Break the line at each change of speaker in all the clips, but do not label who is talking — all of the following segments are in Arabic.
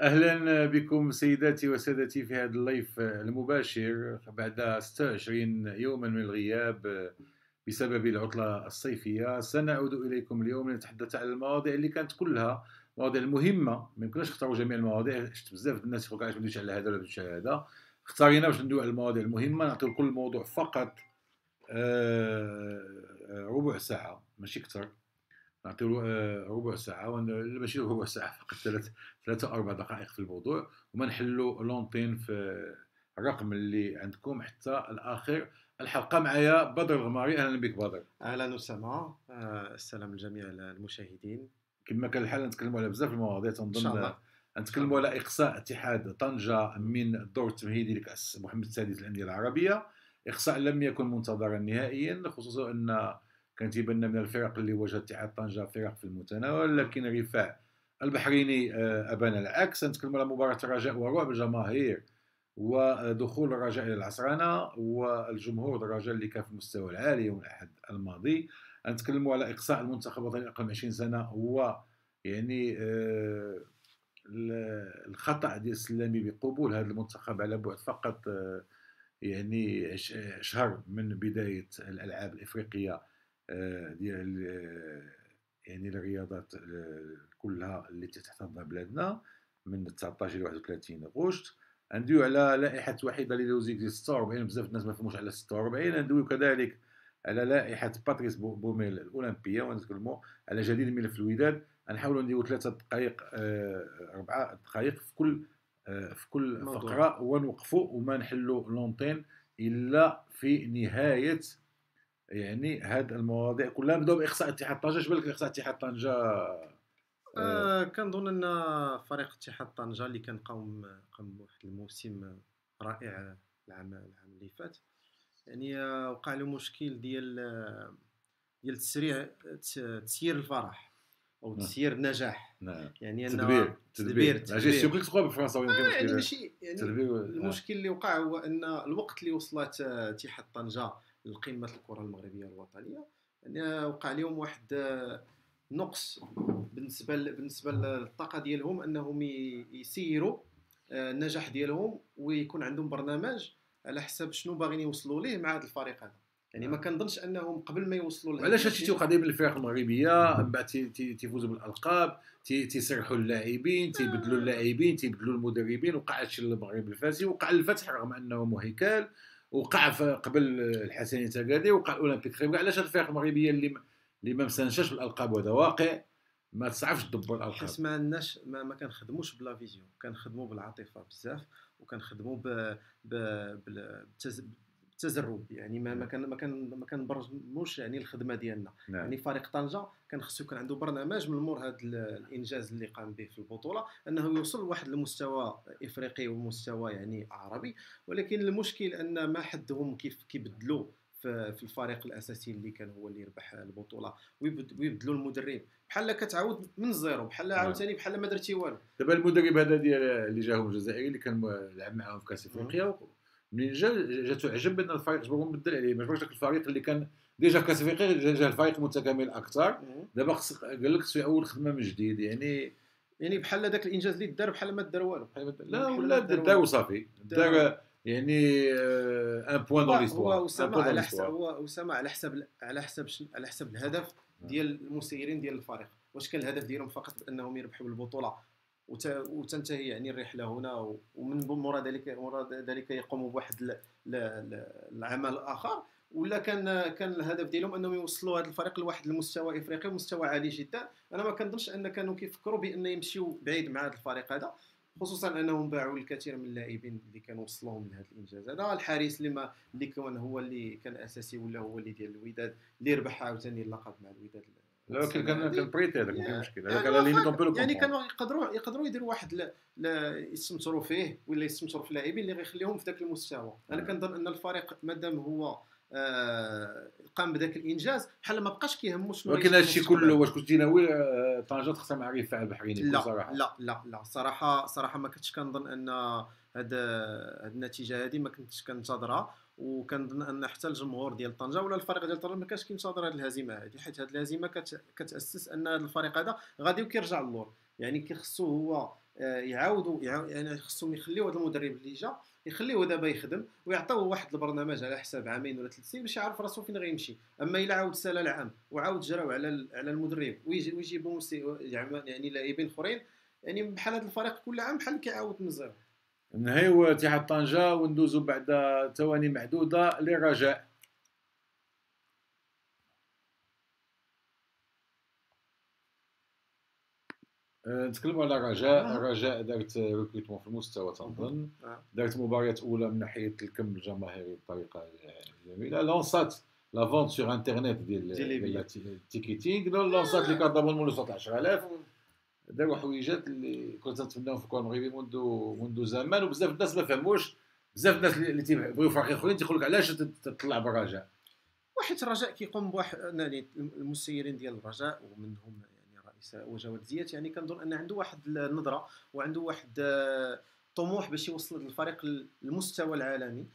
أهلا بكم سيداتي وسادتي في هذا اللايف المباشر بعد 26 يوما من الغياب بسبب العطلة الصيفية. سنعود إليكم اليوم لنتحدث عن المواضيع اللي كانت كلها مواضيع مهمة. ما يمكنش نختاروا جميع المواضيع شفت بزاف الناس يقول علاش ما ندويش على هذا ولا على هذا. اختارينا باش ندوي على المواضيع المهمة نعطيو كل موضوع فقط آه، ربع ساعة ماشي أكثر. نعطيو آه، ربع ساعة ماشي ربع ساعة فقط ثلاث ثلاثة أو أربع دقائق في الموضوع وما نحلوا لونتين في الرقم اللي عندكم حتى الآخر. الحلقة معايا بدر الغماري أهلا بك بدر.
أهلا وسهلا. آه، السلام لجميع المشاهدين.
كما كان الحال نتكلموا على بزاف المواضيع تنظن نتكلموا على إقصاء اتحاد طنجة من الدور التمهيدي لكأس محمد السادس للأندية العربية. إقصاء لم يكن منتظرا نهائيا خصوصا أن كانت يبان من الفرق اللي واجهت اتحاد طنجة فرق في المتناول لكن رفاع البحريني آه، أبان العكس. نتكلم على مباراة الرجاء ورعب الجماهير ودخول الرجاء إلى العصرانة والجمهور الرجاء اللي كان في المستوى العالي يوم الأحد الماضي. نتكلم على إقصاء المنتخب الوطني من 20 سنة هو يعني آه، الخطأ ديال السلامي بقبول هذا المنتخب على بعد فقط آه، يعني شهر من بداية الألعاب الإفريقية ديال يعني الرياضات كلها التي تحتضنها بلادنا من 19 ل 31 غشت ندويو على لائحة وحيدة للوزيك ديال 46 بزاف الناس ما فهموش على 46 ندويو كذلك على لائحة باتريس بوميل الأولمبية ونتكلموا على جديد ملف الوداد. نحاولوا نديروا ثلاثة دقائق آه، أربعة دقائق في كل آه، في كل موضوع. فقرة ونوقفوا وما نحلوا لونتين إلا في نهاية يعني هاد المواضيع كلها بداو باقصاء اتحاد طنجة. اش بالك إقصاء اتحاد طنجة؟
آه, آه، كنظن إن فريق اتحاد طنجة اللي كان قام قام بواحد الموسم رائع العام العام اللي فات يعني آه، وقع له مشكل ديال ديال تسريع تسيير الفرح أو نعم. تسيير النجاح.
نعم. يعني إنه تدبير تدبير
تدبير.
كنت بالفرنساوي
آه يعني ماشي يعني المشكل اللي وقع هو إن الوقت اللي وصلت اتحاد طنجة لقمة الكرة المغربية الوطنية. يعني وقع لهم واحد آه، نقص بالنسبة بالنسبة للطاقة ديالهم أنهم يسيروا آه، النجاح ديالهم ويكون عندهم برنامج على حساب شنو باغيين يوصلوا ليه مع هذا الفريق هذا. يعني ما نعم. كنظنش أنهم قبل ما يوصلوا
علاش هادشي تيوقع دائما الفرق المغربية من بعد تيفوزوا بالألقاب تيسرحوا اللاعبين تيبدلوا اللاعبين تيبدلوا المدربين وقع هادشي المغرب الفاسي وقع الفتح رغم أنه مهيكال وقع قبل الحسنية د أكادير وقع الأولمبيك خريبكة علاش الفرق المغربيه اللي اللي ما مستانساش بالالقاب وهذا واقع؟ ما تصعبش تدبر الألقاب.
حيت ما عندناش ما, ما كنخدموش ب la vision كنخدموا بالعاطفة بزاف وكنخدموا ب... ب... التزرب يعني ما ما كان ما كان ما كنبرموش يعني الخدمة ديالنا. نعم. يعني فريق طنجة كان خصو يكون عنده برنامج من مور هذا الإنجاز اللي قام به في البطولة أنه يوصل لواحد المستوى إفريقي ومستوى يعني عربي. ولكن المشكل أن ما حدهم كيف كيبدلوا في الفريق الأساسي اللي كان هو اللي يربح البطولة. ويبدلوا المدرب. بحال كتعاود من ال zéro بحال نعم. عاوتاني بحال ما درتي والو.
دابا المدرب هذا ديال اللي جاهم الجزائري اللي كان لعب معاهم في كاس إفريقيا منين جا جاتو عجب بأن الفريق جبروا مبدل عليه. ما جبرش داك الفريق اللي كان déjà في كاس إفريقيا جا الفريق متكامل أكثر. دابا خص قال لك خصو أول خدمة من جديد. يعني
يعني بحال هذاك الإنجاز اللي دار بحال ما دار والو.
لا ولا دار وصافي. دار يعني un point dans l'histoire
هو أسامة على حسب هو أسامة على حسب على حسب على حسب الهدف ديال المسيرين ديال الفريق. واش كان الهدف ديالهم فقط بانهم يربحوا البطوله وتنتهي يعني الرحلة هنا ومن وراء ذلك وراء ذلك يقوموا بواحد العمل اخر ولا كان كان الهدف ديالهم أنهم يوصلوا هذا الفريق لواحد المستوى إفريقي ومستوى عالي جدا. أنا ما كنظنش أن كانوا كيفكروا بأن يمشيوا بعيد مع هذا الفريق هذا خصوصا أنهم باعوا الكثير من اللاعبين اللي كانوا وصلوهم لهذا الإنجاز هذا. الحارس اللي ما اللي كان هو اللي كان أساسي ولا هو اللي ديال الوداد اللي ربح عاوتاني اللقب مع الوداد.
كان كان هذاك ما مشكل. هذاك
limite on يعني كانوا يقدروا يقدروا يديروا واحد يستثمروا فيه ولا يستثمروا في اللاعبين اللي غيخليهم في ذاك المستوى. أنا كنظن أن الفريق مادام هو آه قام بذاك الإنجاز بحال ما بقاش كيهمو
شنو ولكن هذا الشيء كله واش كنتي ناوي طنجة تخسر مع رفاع البحريني
لا صراحة. لا لا لا. صراحة صراحة ما كنتش كنظن أن هاد هاد النتيجة هذه ما كنتش كنتظرها. وكنظن أن حتى الجمهور ديال طنجة ولا الفريق ديال طنجة ما كانش كينتظر هذه الهزيمة هذه حيت هذه الهزيمة كتأسس أن هذا الفريق هذا غادي وكيرجع للور. يعني كيخصو هو آه، يعاودوا يعني خصهم يخليو هذا المدرب اللي جا يخليوه دابا يخدم ويعطيوه واحد البرنامج على حساب عامين ولا ثلاث سنين باش يعرف راسو فين غيمشي. أما إلا عاود سال العام وعاود جراو على على المدرب ويجيبوا يعني لاعبين آخرين يعني بحال هذا الفريق كل عام بحال كيعاود من zéro.
نهايو اتحاد طنجة وندوزو بعد ثواني معدوده لرجاء أه، نتكلموا على رجاء آه. رجاء دارت recrutement في المستوى تنظن. آه. دارت مباريات أولى من ناحية الكم الجماهيري بطريقة جميله لونسات la vente sur internet ديال ال ticketing لونسات les cartes d'abonnement وصلت 10000 داروا حويجات اللي كنت نتمناهم في الكره المغربيه منذ منذ زمان وبزاف الناس ما فهموش بزاف الناس اللي تيبغيو فريق آخرين تيقول لك علاش تطلع بالرجاء
واحد الرجاء كيقوم بواحد يعني المسيرين ديال الرجاء ومنهم يعني رئيس وجواد زيات يعني كنظن أن عنده واحد النظرة وعنده واحد طموح باش يوصل الفريق للمستوى العالمي.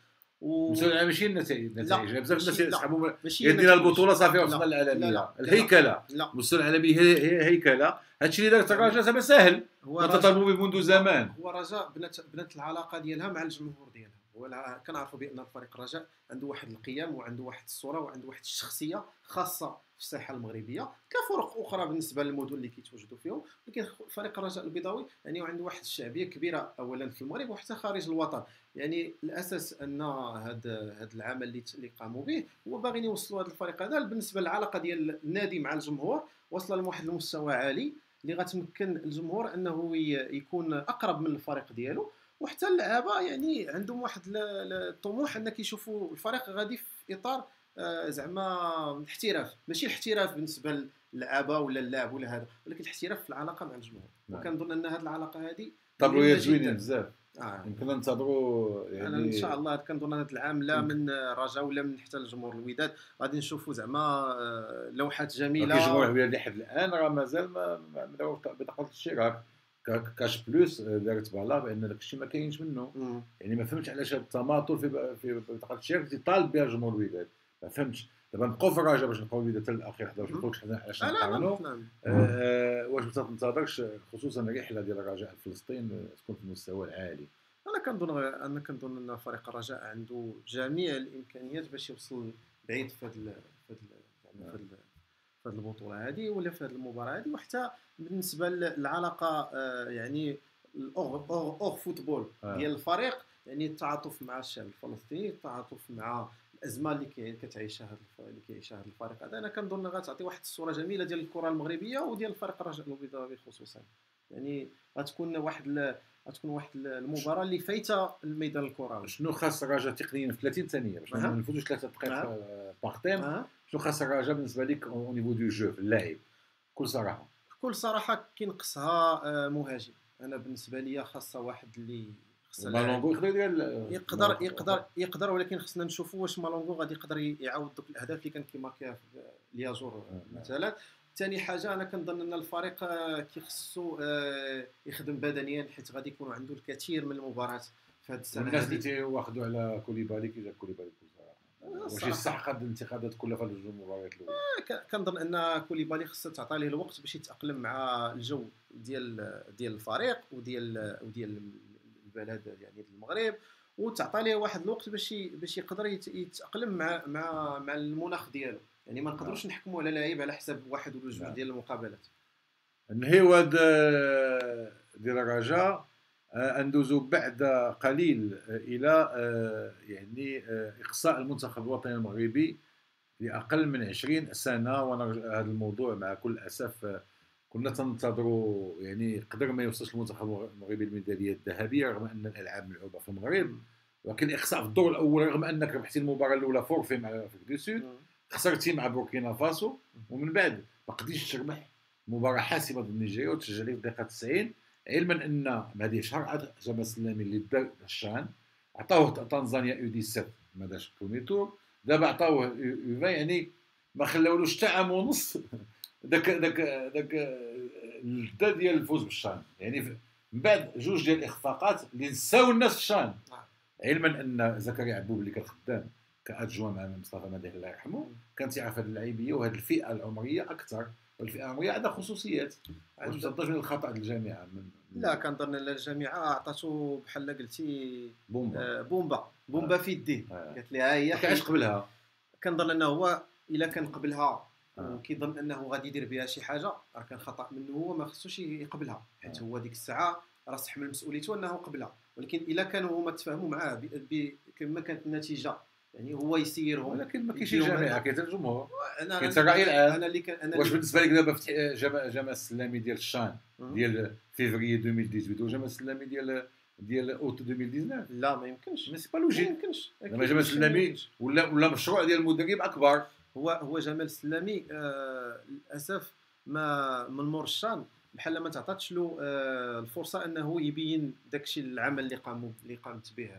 و... ماشي النتائج النتائج. بزاف الناس يسحبوا يدير البطولة صافي وصلنا للعالميه الهيكلة. المستوى العالمي هي هيكلة. هادشي اللي دارت الرجاء زعما ساهل هو تطلبوا به منذ زمان.
هو رجاء بنات بنات العلاقة ديالها مع الجمهور ديالها. ولا كنعرفوا بأن الفريق الرجاء عنده واحد القيم وعنده واحد الصورة وعنده واحد الشخصية خاصة في الساحة المغربية كفرق أخرى بالنسبة للمدن اللي كيتواجدوا فيهم. ولكن فريق الرجاء البيضاوي يعني عنده واحد الشعبية كبيرة اولا في المغرب وحتى خارج الوطن. يعني الأساس أن هذا هذا العمل اللي اللي قاموا به هو باغيين يوصلوا هذا الفريق. هذا بالنسبة للعلاقة ديال النادي مع الجمهور وصل لواحد المستوى عالي اللي غتمكن الجمهور أنه يكون أقرب من الفريق ديالو. وحتى اللعابه يعني عندهم واحد الطموح ان كيشوفوا الفريق غادي في اطار آه، زعما الاحتراف ماشي الاحتراف بالنسبة للعابه ولا اللاعب ولا هذا ولكن الاحتراف في العلاقه مع الجمهور نعم. وكنظن ان هذه العلاقه هذه
طبعا زوينين بزاف آه. يمكن ننتظروا
يعني أنا ان شاء الله كنظن هذا العام لا من رجاء ولا من حتى الجمهور الوداد غادي نشوفوا زعما آه، لوحات جميله
كاين جمهور الوداد لحد الان راه مازال ما بطاقه الاشتراك كاش بلوس آه، دارت بالا بأن داك الشيء ما كاينش منه. مم. يعني ما فهمتش علاش هذا التماطل في في بطاقه الاشتراك طالب بها جمهور الوداد ما فهمتش. دابا نبقاو في الرجاء باش نبقاو الوداد حتى الاخير حدا باش نقولكش حنا علاش نقارنوا واش ما تنتظرش خصوصا الرحلة ديال الرجاء لفلسطين تكون في المستوى العالي.
أنا كنظن أنا كنظن أن فريق الرجاء عنده جميع الإمكانيات باش يوصل بعيد في هذا في هذا في هذه البطولة هذه ولا في هذه المباراة هذه وحتى بالنسبة للعلاقة آه، يعني الاوغ فوتبول آه. ديال الفريق يعني التعاطف مع الشعب الفلسطيني التعاطف مع الأزمة اللي كتعيشها هذا اللي كيعيشها هذا الفريق. هذا أنا كنظن غتعطي واحد الصورة جميلة ديال الكرة المغربية وديال الفريق الرجاء البيضاوي خصوصا. يعني غتكون واحد غتكون واحد المباراة اللي فايتة الميدان الكروي.
شنو خاص الرجاء تقنيا في 30 ثانية؟ باش ما نفوتوش ثلاثة دقائق par thème شنو خاص الرجاء بالنسبة لك au niveau du jeu في اللاعب بكل صراحة.
بكل صراحة كينقصها آه، مهاجم. أنا بالنسبة لي خاصها واحد اللي
مالونغو يقدر
يقدر يقدر يقدر ولكن خصنا نشوفوا واش مالونغو غادي يقدر يعاود دوك الأهداف اللي كان كيماركيها في ليازور آه، نعم. مثلا. ثاني حاجة أنا كنظن أن الفريق آه، كيخصو يخدم بدنيا حيت غادي يكون عنده الكثير من المباريات
في هذه السنة الناس اللي تيواخذوا على كوليبالي كي جا كوليبالي. واش يصح هاد الانتقادات كلها في المباريات الاولى
آه كنظن أن كوليبالي خصها تعطى ليه الوقت باش يتأقلم مع الجو ديال ديال الفريق وديال وديال البلد يعني المغرب وتعطى ليه واحد الوقت باش باش يقدر يتأقلم مع مع مع المناخ ديالو. يعني ما نقدروش نعم. نحكموا على لاعب على حسب واحد ولا جوج نعم. ديال المقابلات.
النهيواد ديال الرجاء آه، ندوزو بعد قليل آه، إلى آه، يعني إقصاء المنتخب الوطني المغربي لأقل من 20 سنة. وأنا هذا الموضوع مع كل أسف كنا تنتظروا يعني قدر ما يوصلش المنتخب المغربي الميدالية الذهبية رغم أن الألعاب ملعوبة في المغرب. ولكن إقصاء في الدور الأول رغم أنك ربحتي المباراة الأولى فورفي مع افريقيا دو سود خسرتي مع بوركينا فاسو. ومن بعد ما قديش تربح مباراة حاسمة ضد نيجيريا وتسجل في الدقيقة 90 علما أن هذه شهر جمال السلامي اللي دا الشان عطاوه تنزانيا يو دي 7 ما داش برومي تور دابا عطاوه يعني ما خلاولوش حتى عام ونص. داك داك داك اللذه ديال الفوز بالشان. يعني من بعد جوج ديال الإخفاقات اللي نساو الناس الشان. علما أن زكريا عبوب اللي كان خدام كأدجوان مع مصطفى مديح الله يرحمه كان تيعرف هذه اللعيبية وهذه الفئة العمرية أكثر. والفئة عندها خصوصيات واش تظن من الخطأ الجامعة من
لا كنظن الجامعة عطاتو بحال قلتي
بومبا.
آه بومبا. بومبا في يديه.
آه.
قالت لي ها هي
كيعيش قبلها.
كنظن إنه هو إلا كان قبلها.
آه.
وكيظن إنه غادي يدير بها شي حاجة راه كان خطأ منه هو ما خصوش يقبلها. حيت
آه.
هو ديك الساعة راه تحمل مسؤوليته انه قبلها. ولكن إلا كانوا هما تفاهموا معاه كما كانت النتيجة. يعني هو يسيرهم
ولكن ما كاينش
أنا.
كاين الجمهور.
أنا
كاين الرأي العام.
أنا اللي كان أنا
واش بالنسبة لك دابا فتح جامع جامع السلامي ديال الشان. ديال فيفري 2018 وجامع السلامي ديال ديال أوت 2019
لا ما يمكنش.
مي سي با
ما
لوجيك
يمكنش
زعما جمال السلامي ولا ولا مشروع ديال المدرب أكبر.
هو هو جمال السلامي آه للأسف ما من مور الشان بحال ما تعطاتش له آه الفرصة أنه يبين داكشي العمل اللي قاموا اللي قامت به.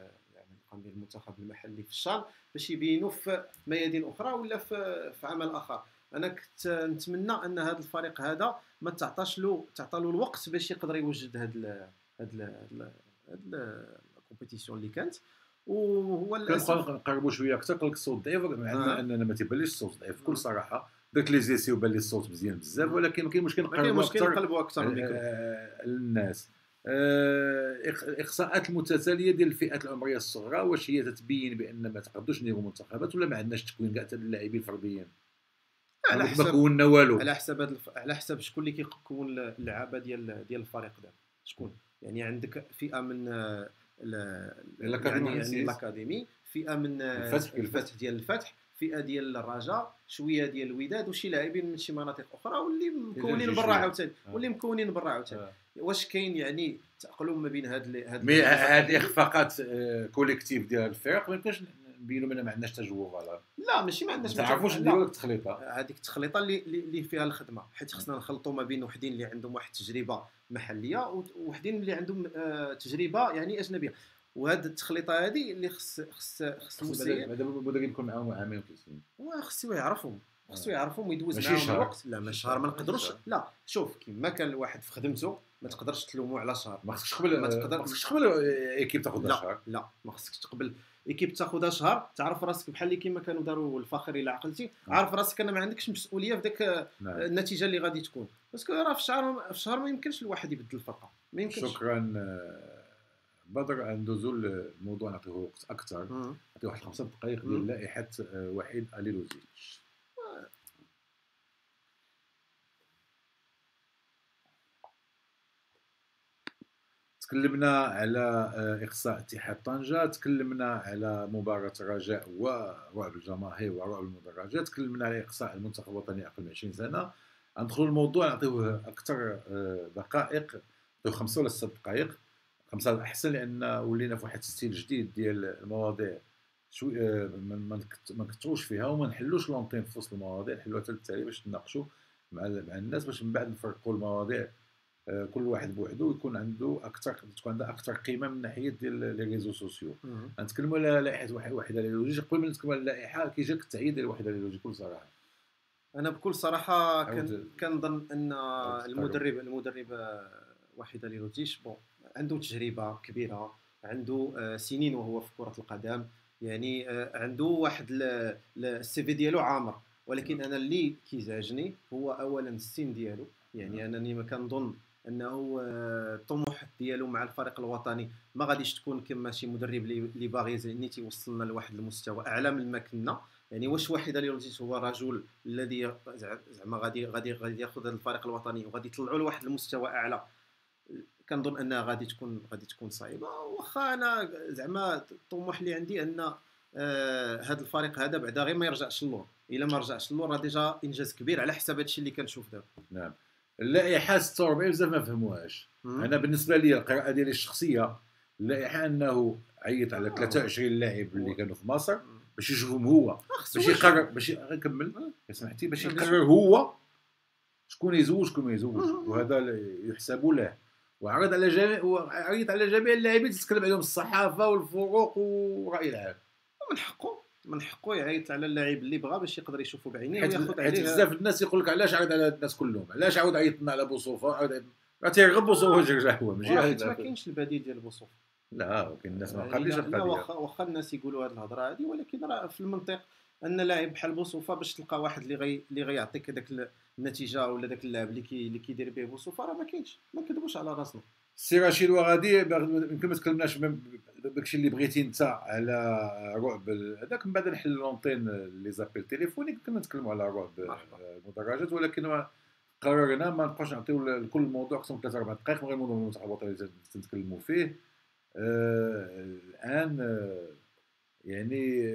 به المنتخب المحلي في الشان باش يبينوا في ميادين أخرى ولا في في عمل آخر. أنا كنت نتمنى أن هذا الفريق هذا ما تعطاش له تعطى له الوقت باش يقدر يوجد هاد ال هاد ال هاد ال compétition اللي كانت. وهو للاسف
كنبقاو نقربوا شوية أكثر قال لك الصوت ضعيف مع
آه.
أننا ما تيبانليش الصوت ضعيف. بكل صراحة درت les essais وبان لي الصوت مزيان بزاف ولكن ما كاين مشكل نقربوا
أكثر نقربوا أكثر
آه، للناس. آه، الاقصاءات المتتالية ديال الفئات العمرية الصغرى واش هي تتبين بأن ما تقدوش نديروا منتخبات ولا ما عندناش تكوين كاع حتى للاعبين فرديا
على
ما
حسب
كونا والو
على حسب الف... على حسب شكون اللي كيكون اللعابة ديال ديال الفريق ده شكون يعني عندك فئة من آه، ال- يعني. يعني الأكاديمي فئة من آه،
الفتح.
الفتح ديال الفتح فئة ديال الرجاء شوية ديال الوداد وشي لاعبين من شي مناطق أخرى واللي مكونين برا. عاوتاني
آه.
واللي مكونين برا عاوتاني
آه.
واش كاين يعني تأقلم ما بين هاد هاد
مي هاد الاخفاقات آه، collectif ديال الفرق ما يمكنش نبينوا منها ما عندناش تجوب على
لا ماشي ما عندناش
ما تعرفوش
لا.
نديروا التخليطة
هذيك التخليطة اللي اللي فيها الخدمة حيت خصنا نخلطوا ما بين وحدين اللي عندهم واحد التجربة محلية وحدين اللي عندهم تجربة يعني أجنبية وهاد التخليطة هذه اللي خص خص خص المسير
بعدا المدرب يكون معاهم عامين وثلاث سنين
هو خصو يعرفهم. خصو يعرفهم ويدوز معاهم
شهر.
الوقت. لا ما شهر. ما. نقدروش. لا شوف كيما كان الواحد في خدمته ما تقدرش تلومو على شهر.
ما خصكش قبل
ما
ما
تقدر-
خصكش قبل équipe تاخذ
لا
شهر.
لا ما خصكش تقبل équipe تاخذها شهر. تعرف راسك بحال اللي كيما كانوا داروا لفاخر إلى عقلتي.
نعم.
عارف راسك أنا ما عندكش مسؤولية في ذاك
نعم.
النتيجة اللي غادي تكون. parce que راه في شهر في شهر ما يمكنش الواحد يبدل الفرقة. ما يمكنش.
شكرا بدر ندوزو للموضوع نعطيه وقت
أكثر.
نعطيه واحد خمسة دقائق. ديال لائحه آه، وحيد حاليلوزيتش تكلمنا على آه، إقصاء اتحاد طنجة تكلمنا على مباراة الرجاء ورعب الجماهير ورعب المدرجات تكلمنا على إقصاء المنتخب الوطني أقل من 20 سنة ندخلوا الموضوع نعطيوه أكثر آه، دقائق نعطيوه خمسة ولا ست دقائق خمسة احسن لأن ولينا في واحد ستيل جديد ديال المواضيع. شوي آه، ما نكثروش فيها وما نحلوش لونطين في وسط المواضيع. نحلوها حتى للتالي باش نناقشوا مع ال- مع الناس باش من بعد نفرقوا المواضيع. آه، كل واحد بوحده ويكون عنده أكثر تكون عنده أكثر قيمة من ناحية ديال les réseaux
sociaux.
نتكلموا على لائحة وحيد حاليلوزيتش قبل ما نتكلموا على اللائحة كي جاك التعيين ديال وحيد حاليلوزيتش بكل صراحة.
أنا بكل
صراحة
كنظن
أن
المدرب المدرب وحيد حاليلوزيتش bon عنده تجربة كبيرة عنده آه، سنين وهو في كرة القدم. يعني آه، عنده واحد ال- ال- السي في ديالو عامر. ولكن أنا اللي كيزعجني هو اولا السن ديالو. يعني أنني ما كنظن أنه آه، الطموح ديالو مع الفريق الوطني. ما غاديش تكون كما شي مدرب اللي باغي زعما تيوصلنا لواحد المستوى أعلى من ما كنا يعني واش واحد اللي هو رجل الذي زع- زعما غادي غادي غادي ياخذ هذا الفريق الوطني وغادي يطلعوا لواحد المستوى أعلى؟ كنظن أنها غادي تكون غادي تكون صعيبة. وأخا أنا زعما الطموح اللي عندي أن آه هذا الفريق هذا بعدا غير ما يرجعش للور إلا ما رجعش للور راه déjà إنجاز كبير على حساب هذا الشيء اللي كنشوف دابا.
نعم. اللائحة 46 بزاف ما فهموهاش. أنا بالنسبة لي القراءة ديالي الشخصية اللائحة أنه عيط على 23 لاعب اللي كانوا في مصر باش يشوفهم هو. باش يقرر باش غنكمل سمحتي باش يقرر هو. شكون يدوز شكون ما يدوز وهذا يحسب له. وعرض على جميع وعرض على جميع اللاعبين تتكلم عليهم الصحافة والفروق والراي العام.
من حقه من حقه يعيط على اللاعب اللي بغى باش يقدر يشوفه بعينيه
حيت
وياخذ
حيت
عليه
بزاف الناس يقول لك علاش عرض على الناس كلهم؟ علاش عاود عيطنا على بوصوفه عاود عيط- راه تيرغب بوصوفه ويرجع هو ماشي
ما
عيط-
كاينش البديل ديال بوصوف
لا ولكن الناس ما قاليش
لا
القضية
واخا واخا الناس يقولوا هذه الهضرة هذه ولكن راه في المنطق أن لاعب بحال بوصوفه باش تلقى واحد اللي غي اللي غيعطيك هذاك النتيجة ولا ذاك اللاعب اللي كي اللي كيدير به بوصوفه راه ما كاينش. ما نكذبوش على راسنا.
سي رشيد وغادي يمكن ما تكلمناش داكشي اللي بغيتي انت على رعب هذاك من بعد نحل l'antenne les appels téléphoniques كنا نتكلموا على رعب المدرجات ولكن قررنا ما نبقاوش نعطيو لكل موضوع خصهم ثلاثة أربع دقائق من غير الموضوع المنتخب الوطني نتكلموا فيه. آه الآن آه يعني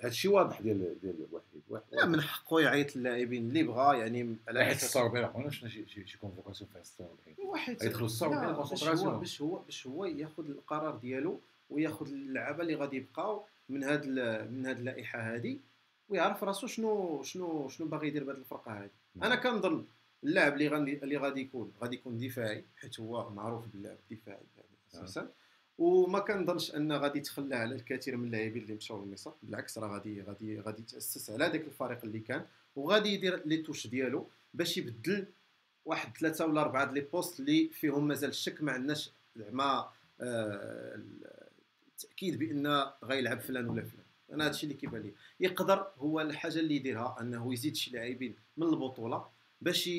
هادشي واضح ديال ديال
وحيد واحد لا من حقه يعيط للاعبين اللي بغى يعني
على حيت الصور بين ما شفنا شي شي convocation في الصور واحد يدخلوا الصور بين
ال concentration باش هو باش هو ياخذ القرار ديالو وياخذ اللعابه اللي غادي يبقاو من هاد من هاد اللائحة هذه ويعرف راسو شنو شنو شنو باغي يدير بهذه الفرقة أنا نعم. كنظن اللاعب اللي غادي اللي غادي يكون غادي يكون دفاعي حيت هو معروف باللاعب الدفاعي يعني أساسا. وما كنظنش أن غادي يتخلى على الكثير من اللاعبين اللي مشاو لمصر بالعكس راه غادي غادي غادي يتاسس على ذاك الفريق اللي كان وغادي يدير les touches ديالو باش يبدل واحد ثلاثة ولا أربعة les postes اللي فيهم مازال الشك ما عندناش زعما آه التأكيد بأن غيلعب فلان ولا فلان. أنا هادشي اللي كيبان لي. يقدر هو الحاجة اللي يديرها أنه يزيد شي لاعبين من البطولة باش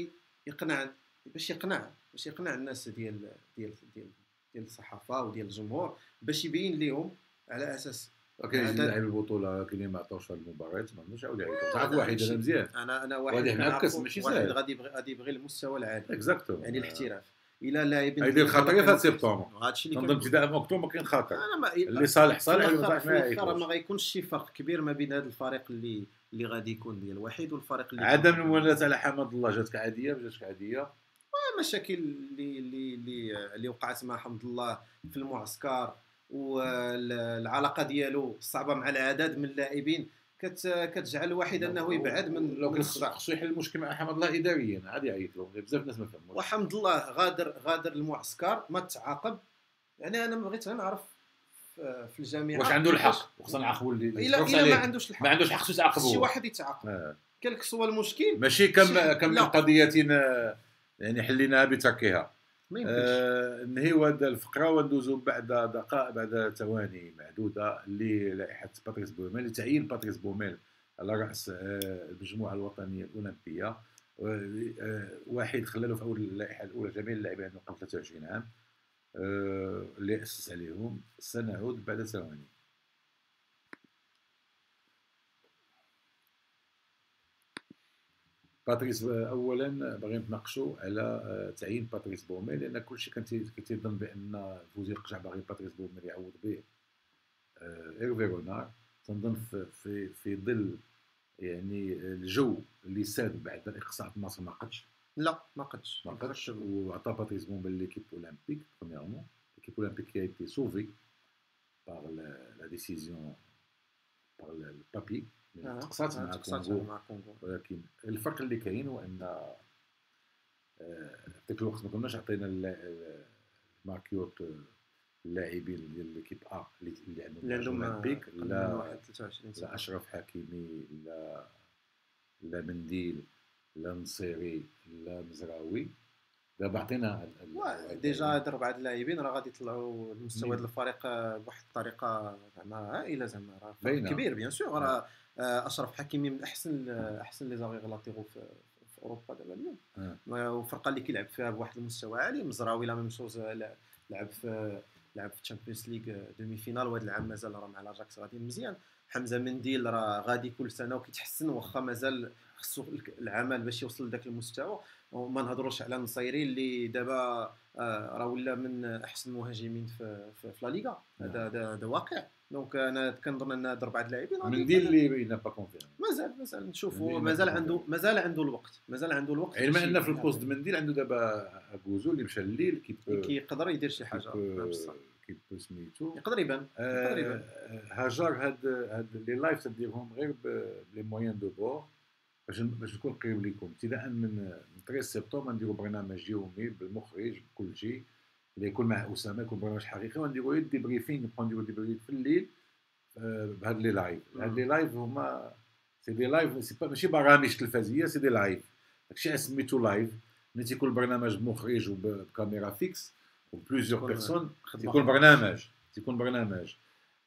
يقنع باش يقنع باش يقنع الناس ديال ديال ديال ديال الصحافة وديال الجمهور باش يبين لهم على أساس
كاين لاعب البطولة كاين ما عطاوش المباريات ما عندوش عاود يعيطوا تعرف واحد أنا مزيان.
أنا أنا واحد
معكس ماشي
ساهل. واحد غادي يبغي غادي يبغي المستوى العالي.
اكزاكتو
يعني الاحتراف. إلى لاعبين
هيدي الخطر في سبتمبر هادشي اللي نظن ابتداء من اكتوبر كاين خطر أنا ما اللي صالح صالح
اللي صالح ما ما غيكونش شي فرق كبير ما بين هذا الفريق اللي اللي غادي يكون ديال الوحيد والفريق اللي
عدم الموالاه على حمد الله جاتك عادية جاتك عادية.
المشاكل اللي اللي اللي, اللي وقعت مع حمد الله في المعسكر والعلاقة ديالو الصعبه مع العدد من اللاعبين. كتجعل الواحد أنه يبعد من
لو كان خصو يحل المشكل مع حمد الله اداريا عادي يعيط له بزاف الناس ما فهموش.
وحمد الله غادر غادر المعسكر ما تعاقب. يعني أنا بغيت نعرف في الجامعة
واش عنده الحق وخصنا نعاقبوا
اللي الا إلا ما عندوش الحق.
ما عندوش الحق خصو يتعاقبوا
شي واحد يتعاقب. آه. كلك هو المشكل
ماشي كم كم من قضيات يعني حليناها بتركها. آه نهيو هذا الفقرة وندوزو بعد دقائق بعد ثواني معدودة للائحه باتريس بوميل لتعيين باتريس بوميل على رأس آه المجموعة الوطنية الأولمبية. آه واحد خلاله في أول اللائحة الأولى جميع اللاعبين قبل 23 عام. آه اللي أسس عليهم سنعود بعد ثواني. باتريس اولا باغي نتناقشوا على آه، تعيين باتريس بومي لأن كلشي كان تيظن بأن فوزي القجع باغي باتريس بومي يعوض به. ايرفي رونار تنظن في في في ظل يعني الجو اللي ساد بعد الاقصاء في مصر ما قدش؟
لا ما قدش.
ما قدش. وعطى باتريس بومي ليكيب أولمبيك برومييرمون ليكيب أولمبيك كي أيتي سوفي باغ لا ديسيزيون باغ البابي تقصات مع كونغو. ولكن الفرق اللي كاين هو إن آه، ذاك الوقت ما كناش عطينا ماركيوت اللاعبين ديال ليكيب آ اللي عندهم اولمبيك لا لا أشرف حكيمي لا لا منديل لا نصيري لا مزراوي. دابا عطينا
déjà هاد اربعه اللاعبين راه غادي يطلعوا المستوى ديال الفريق بواحد الطريقة زعما هائله زعما راه كبير bien sûr. راه آه، أشرف حكيمي من أحسن أحسن les arrières latéraux في, في أوروبا دابا اليوم. آه. وفرقه اللي كيلعب فيها بواحد المستوى عالي. مزراوي la même chose لعب في لعب في ال Champions League demi-finale وهذا العام مازال راه مع l'Ajax غادي مزيان. حمزة منديل راه غادي كل سنة وكيتحسن. واخا مازال خصو العمل باش يوصل لذاك المستوى. وما نهضروش على النصيري اللي دابا آه، راه ولا من أحسن المهاجمين في في, في لا ليغا. هذا هذا واقع. donc أنا كنظن أن هاد اربعه اللاعبين
منديل اللي pas confirmé
مازال مازال نشوفوا مازال عنده مازال عنده الوقت. مازال عنده الوقت
علما أن في ال poste منديل عنده دابا اكوزو اللي مشى لليل
كيقدر يدير شي حاجة
كيبو سميتو.
يقدر يبان يقدر يبان.
هاجر هاد هاد les lives تديرهم غير ب les moyens du bord باش باش نكون قريب لكم ابتداء من 13 سبتمبر نديروا برنامج يومي بالمخرج بكل شيء. اللي يكون مع أسامة يكون برنامج حقيقي. ونديروا débriefing نبقاو نديروا débriefing في الليل بهاد les lives هاد les lives هما c'est des lives c'est pas ماشي برامج تلفزيونيه c'est des lives داكشي سميتو live ملي تيكون البرنامج بمخرج وبكاميرا fixe و plusieurs personnes تيكون برنامج. تيكون برنامج.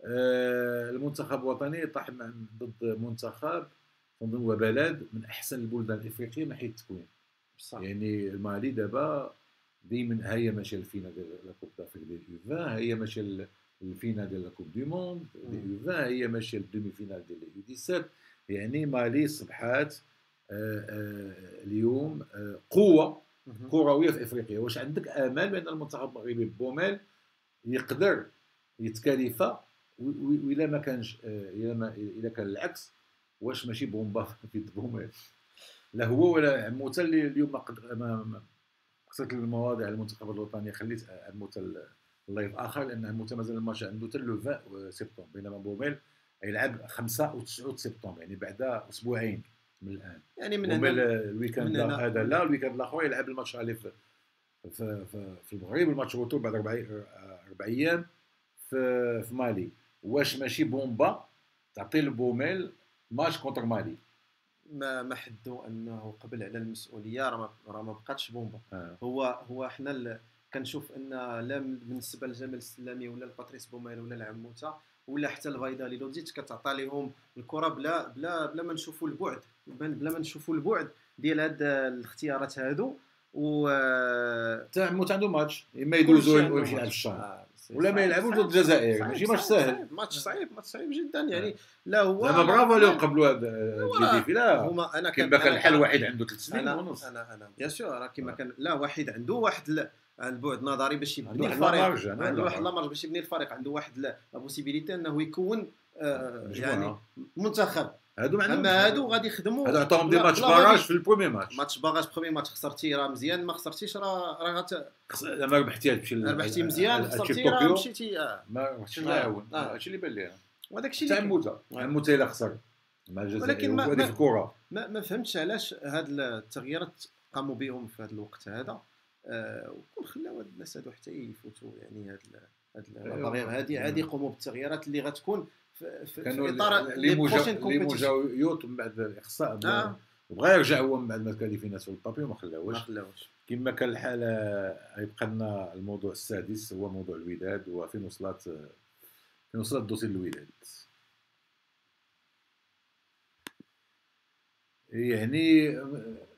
آه المنتخب الوطني طاح ضد منتخب هو بلد من أحسن البلدان الإفريقية من حيث التكوين. يعني المالي دابا ديما هي ماشيه ال finale ديال la Coupe d'Afrique ديال U هي ماشيه ال finale ديال la Coupe du monde ديال U هي ماشيه ال demi-finale ديال U 17 يعني مالي صبحات آه، آه، اليوم آه، قوة كرويه في إفريقيا. واش عندك آمال بأن المنتخب المغربي بوميل يقدر يتكالف وإلا ما كانش إلا ما إلا كان العكس؟ واش ماشي بومبا في بوميل لا هو ولا عموته اللي اليوم ما قصرت المواضيع المنتخب الوطني خليت عموته اللايف آخر لأن عموته مازال الماتش عنده حتى لو 20 سبتمبر بينما بوميل يلعب 5 و 9 سبتمبر يعني بعد أسبوعين من الآن. يعني من هنا ال week-end هذا لا ال week-end الآخر يلعب الماتش عليه في في, في, في المغرب ال match retour بعد أربع أربع أيام في, في مالي. واش ماشي بومبا تعطي البوميل match contre مالي.
ما ما حدوا أنه قبل على المسؤولية راه راه ما بقاتش بومبا آه. هو هو حنا كنشوف أن لا بالنسبة لجمال السلامي ولا الباتريس بوميل ولا العموته ولا حتى الفاهيد هاليلوديتش كتعطى لهم الكرة بلا بلا بلا ما نشوفوا البعد بلا ما نشوفوا البعد ديال هاد الاختيارات هادو و
تاع موت عنده ماتش إما يدوزو ويمشي يلعب الشهر آه. ولا ما يلعبوش ضد الجزائر ماشي ماتش سهل
ماتش صعيب ماتش صعيب جدا. يعني لا هو
زعما برافو عليهم قبلوا هذا لا هما أنا كما كان الحل واحد عنده ثلاث سنين ونص.
أنا أنا bien sûr راه كما كان لا واحد عنده واحد البعد نظري باش يبني الفريق. عنده واحد la marge باش يبني الفريق. عنده واحد la possibilité إنه يكون آه يعني منتخب. هادو أما هادو غادي يخدموا.
هادو عطاهم des matchs barrage في ال premier
match. match barrage premier match خسرتي راه مزيان ما خسرتيش راه راه غات
ما ربحتي تمشي
ربحتي مزيان خسرتي راه مشيتي آه.
ما ربحتيش الله يعاون هادشي اللي بان لي وهذاك الشيء تاع موتا موتا إلا خسر. مع الجزائر ما في الكرة.
ما, ما فهمتش علاش هاد التغييرات قاموا بهم في هذا الوقت هذا. آه وكون خلاو هاد الناس هادو حتى يفوتوا يعني هاد هاد هذه هذه يقوموا بالتغييرات اللي غتكون
في, كانوا في اطار لي مجاويوت من بعد الإخصاء. آه. بغى يرجع هو من بعد ما كان في ناس في البابي وما خلاوش ما خلاوش كما كان الحال يبقى لنا الموضوع السادس هو موضوع الوداد وفين وصلت فين وصلت dossier الوداد يعني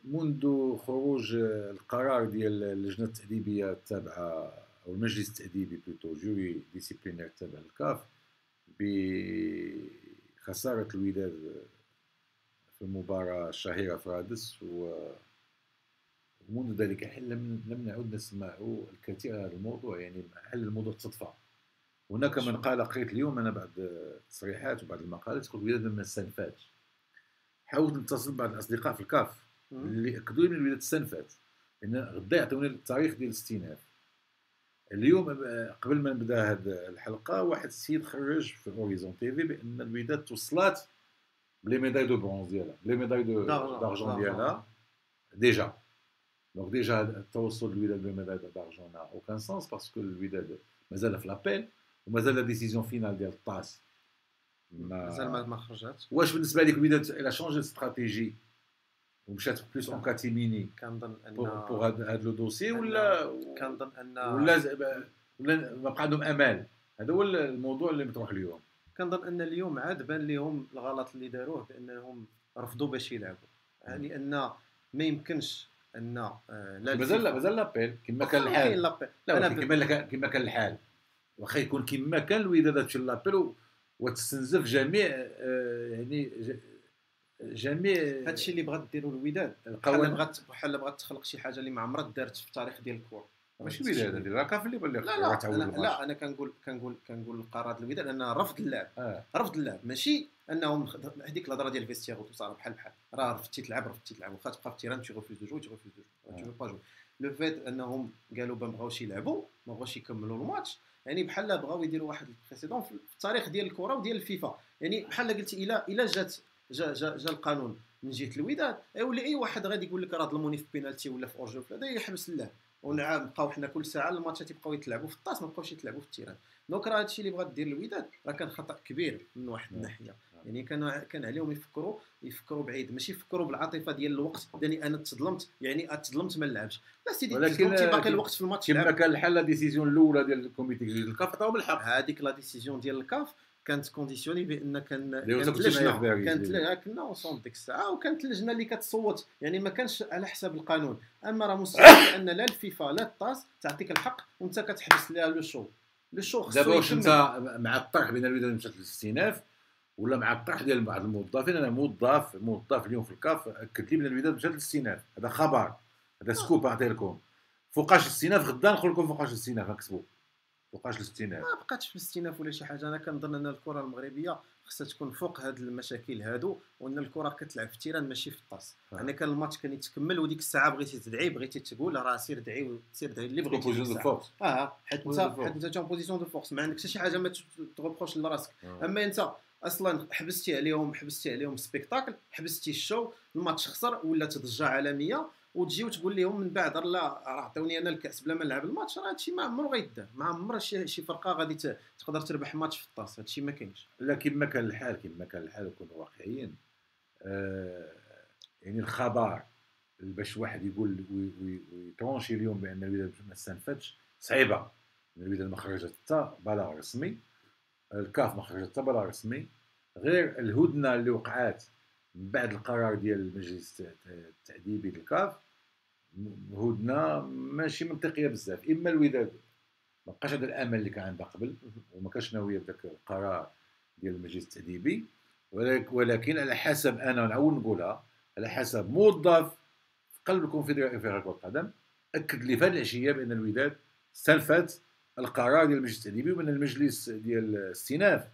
منذ خروج القرار ديال اللجنة التاديبيه التابعة أو المجلس التأديبي plutôt jury disciplinaire تابع الكاف بخسارة الوداد في المباراة الشهيرة في رادس ومنذ ذلك الحين لم لم نعد نسمع الكثير هذا الموضوع يعني حل الموضوع تطفى هناك من قال قريت اليوم أنا بعد التصريحات وبعد المقالات قلت الوداد ما استنفاتش حاولت نتصل بعض الأصدقاء في الكاف اللي أكدوا لي الوداد استنفات لأن غدا يعطوني التاريخ ديال الاستئناف. اليوم قبل ما نبدأ هذه الحلقة واحد السيد خرج في اوريزون تي في بأن الوداد توصلات ب les médailles de bronze ديالها ب les médailles de d'argent ديالها. déjà. donc déjà التوصل الوداد ب les médailles d'argent n'a aucun sens parce que الوداد مازال في l'appel ومازال la décision finale ديال الطاس.
مازال ما خرجت
واش بالنسبة لك الوداد a changé stratégie ومشات plus en catimini
كنظن ان
pour هذا le dossier ولا
كنظن ان
ولا ولا ما بقى عندهم امال هذا هو الموضوع اللي مطروح اليوم
كنظن ان اليوم عاد بان لهم الغلط اللي داروه بأنهم رفضوا باش يلعبوا. يعني أن ما يمكنش أن آه،
لا مازال مازال لابيل كما كان الحال. لا كما كما كان الحال. واخا يكون كما كان الوداد تمشي لابيل وتستنزف جميع آه، يعني جميع
هادشي اللي بغات ديروا الوداد. بحال بغات بحال بغات تخلق شي حاجة اللي ما عمرها دارت في التاريخ ديال الكره
ماشي الوداد هذه راه كاف اللي لا
لا أنا لا أنا كنقول كنقول كنقول قرارات الوداد انها رفض اللعب. آه. رفض اللعب. ماشي أنهم هذيك الهضرة ديال ال vestiaire وتصار بحال بحال. راه رفضتي تلعب رفضتي تلعب. واخا تبقى في ال terrain tu refuses de jouer tu refuses de jouer par le fait أنهم قالوا ما بغاوش يلعبوا ما بغاوش يكملوا الماتش. يعني بحال بغاو يديروا واحد ال précédent في التاريخ ديال الكره وديال الفيفا. يعني بحال قلتي الا إلا جات جا جا جا القانون. من جهة الوداد ولا أي واحد غادي يقول لك راه ظلموني في بينالتي ولا في hors-jeu هذا يحبس اللعب ونعم بقاو حنا كل ساعة الماتشات يبقاو يتلعبوا في الطاس ما بقاوش يتلعبوا في ال terrain. donc راه هادشي اللي بغات دير الوداد راه كان خطأ كبير من واحد الناحية. يعني كان كان عليهم يفكروا يفكروا بعيد. ماشي يفكروا بالعاطفة ديال الوقت يعني أنا تظلمت يعني تظلمت ما نلعبش لا سيدي ولكن باقي الوقت في الماتش.
كما كان الحل la décision الأولى ديال ال comité ديال الكاف عطاهم الحق.
هذيك la décision ديال الكاف. كانت conditionnée بأن كان كانت لجنة. كانت كنا ensemble ديك الساعة. وكانت اللجنة اللي كتصوت. يعني ما كانش على حساب القانون. أما راه مستحيل أن لا الفيفا لا الطاس تعطيك الحق وأنت كتحبس لها le show. le show
خصو دابا واش أنت مع الطرح بين الوداد مشات للاستئناف ولا مع الطرح ديال بعض الموظفين؟ أنا موظف موظف اليوم في الكاف أكد لي بان الوداد مشات للاستئناف هذا خبر هذا scoop اعطيه لكم فوقاش الاستئناف غدا نقول لكم فوقاش الاستئناف نكسبوا فوقاش الاستئناف.
ما بقاتش في الاستئناف ولا شي حاجة. أنا كنظن أن الكرة المغربية خصها تكون فوق هاد المشاكل هادو وأن الكرة كتلعب في ال terrain ماشي في الطاس. آه. يعني كان الماتش كان يتكمل وديك الساعة بغيتي تدعي بغيتي تقول راه سير دعي سير دعي اللي بغيتي
position de force
آه حيت أنت حيت أنت position de force ما عندك حتى شي حاجة ما تغبخوش لراسك. آه. أما أنت أصلا حبستي عليهم حبستي عليهم spectacle حبستي ال show ال match خسر ولا ضجه عالمية وتجي وتقول لهم من بعد لا راه عطوني أنا الكأس بلا ما نلعب. الماتش راه هادشي ما عمرو غيدار ما عمر شي شي فرقة غادي تقدر تربح ماتش في الطاس. هادشي ما كاينش.
لا كما كان الحال كما كان الحال نكونوا واقعيين آه يعني الخبر باش واحد يقول وي trancher اليوم بأن الوداد ما استنفدش صعيبة. الوداد ما خرجت حتى بلاغ رسمي. الكاف ما خرجت حتى بلاغ رسمي. غير الهدنة اللي وقعات من بعد القرار ديال المجلس التأديبي للكاف هدنة ماشي منطقية بزاف إما الوداد ما بقاش هذا الأمل اللي كان عندها قبل وما كانش ناوية بداك القرار ديال المجلس التأديبي ولكن على حسب أنا نعاود نقولها على حسب موظف في قلب الكونفدراليه في كره القدم أكد لي في العشية بأن الوداد استلفت القرار ديال المجلس التأديبي ومن المجلس ديال الاستئناف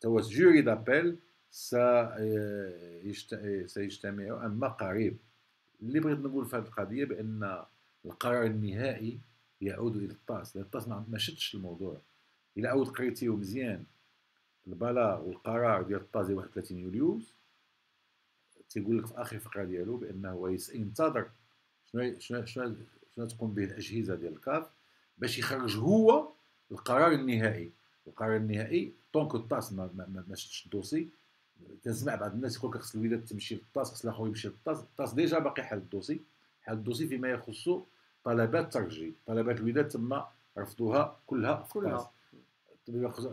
du jury d'appel سيجتمع أما قريب. اللي بغيت نقول في هذه القضية بأن القرار النهائي يعود إلى الطاس. لأن الطاس ما شدش الموضوع. إلا عاود قريتيه مزيان. البلاغ والقرار ديال الطاس 31 يوليوز تيقول لك في آخر فقرة ديالو بأنه ينتظر شنو شنو شنو شنو تقوم به الأجهزة ديال الكاف باش يخرج هو القرار النهائي. القرار النهائي donc الطاس ما, ما, ما شدش ال dossier. كنسمع بعض الناس يقول لك خص الوداد تمشي للطاس خص الآخر يمشي للطاس الطاس. déjà باقي حال ال dossier. حال ال dossier فيما يخص طلبات ترجي طلبات الوداد تم رفضوها كلها في كلها.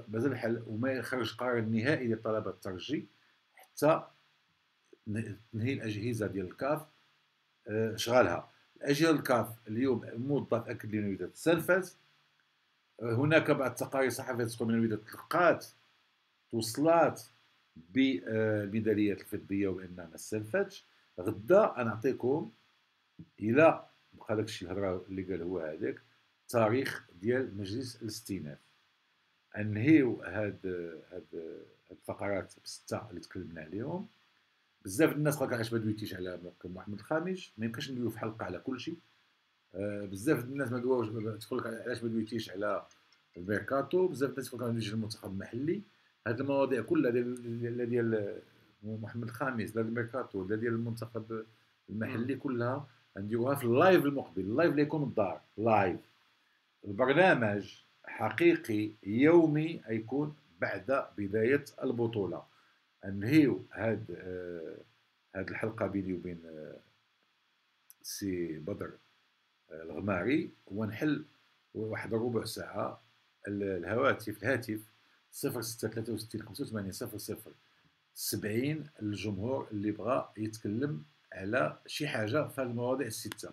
مازال الحل وما يخرج قرار النهائي ديال طلبات الترجي حتى تنهي الأجهزة ديال الكاف آه، شغالها. الأجهزة الكاف اليوم موظف اكد لي الوداد تسلفت هناك بعض التقارير صحفية تقول من الوداد تلقات توصلات بالميداليات الفضية وانها ما استلفتش غدا نعطيكم إلى بقى داك الشيء اللي قال هو هذاك تاريخ ديال مجلس الاستئناف. أنهيو هاد هاد الفقرات بستة اللي تكلمنا عليهم. بزاف الناس قالك علاش ما دويتيش على محمد الخامس؟ ما يمكنش ندويو في حلقة على كل شيء. آه بزاف الناس ما دويوش تقول لك علاش ما دويتيش على الميركاتو بزاف الناس تقول لك على المنتخب المحلي. هذه المواضيع كلها ديال ديال محمد الخامس لا الميركاتو لا ديال المنتخب المحلي كلها نديروها في ال live المقبل. ال live اللي يكون الدار live البرنامج حقيقي يومي يكون بعد بداية البطولة. انهيو هاد آه هاد الحلقة بيني وبين آه سي بدر آه الغماري ونحل واحد ربع ساعة الهواتف الهاتف صفر ستة ثلاثة وستين خمسة وثمانين صفر صفر. سبعين الجمهور اللي بغى يتكلم على شي حاجة في المواضيع الستة.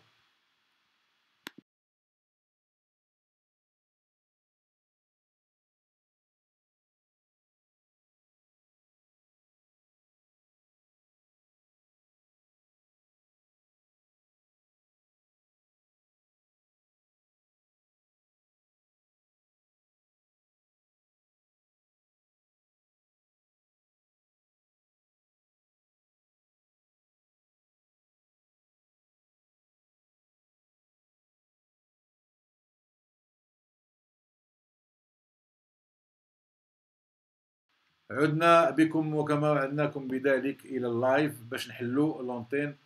عدنا بكم وكما وعدناكم بذلك إلى ال live باش نحلوا l'antenne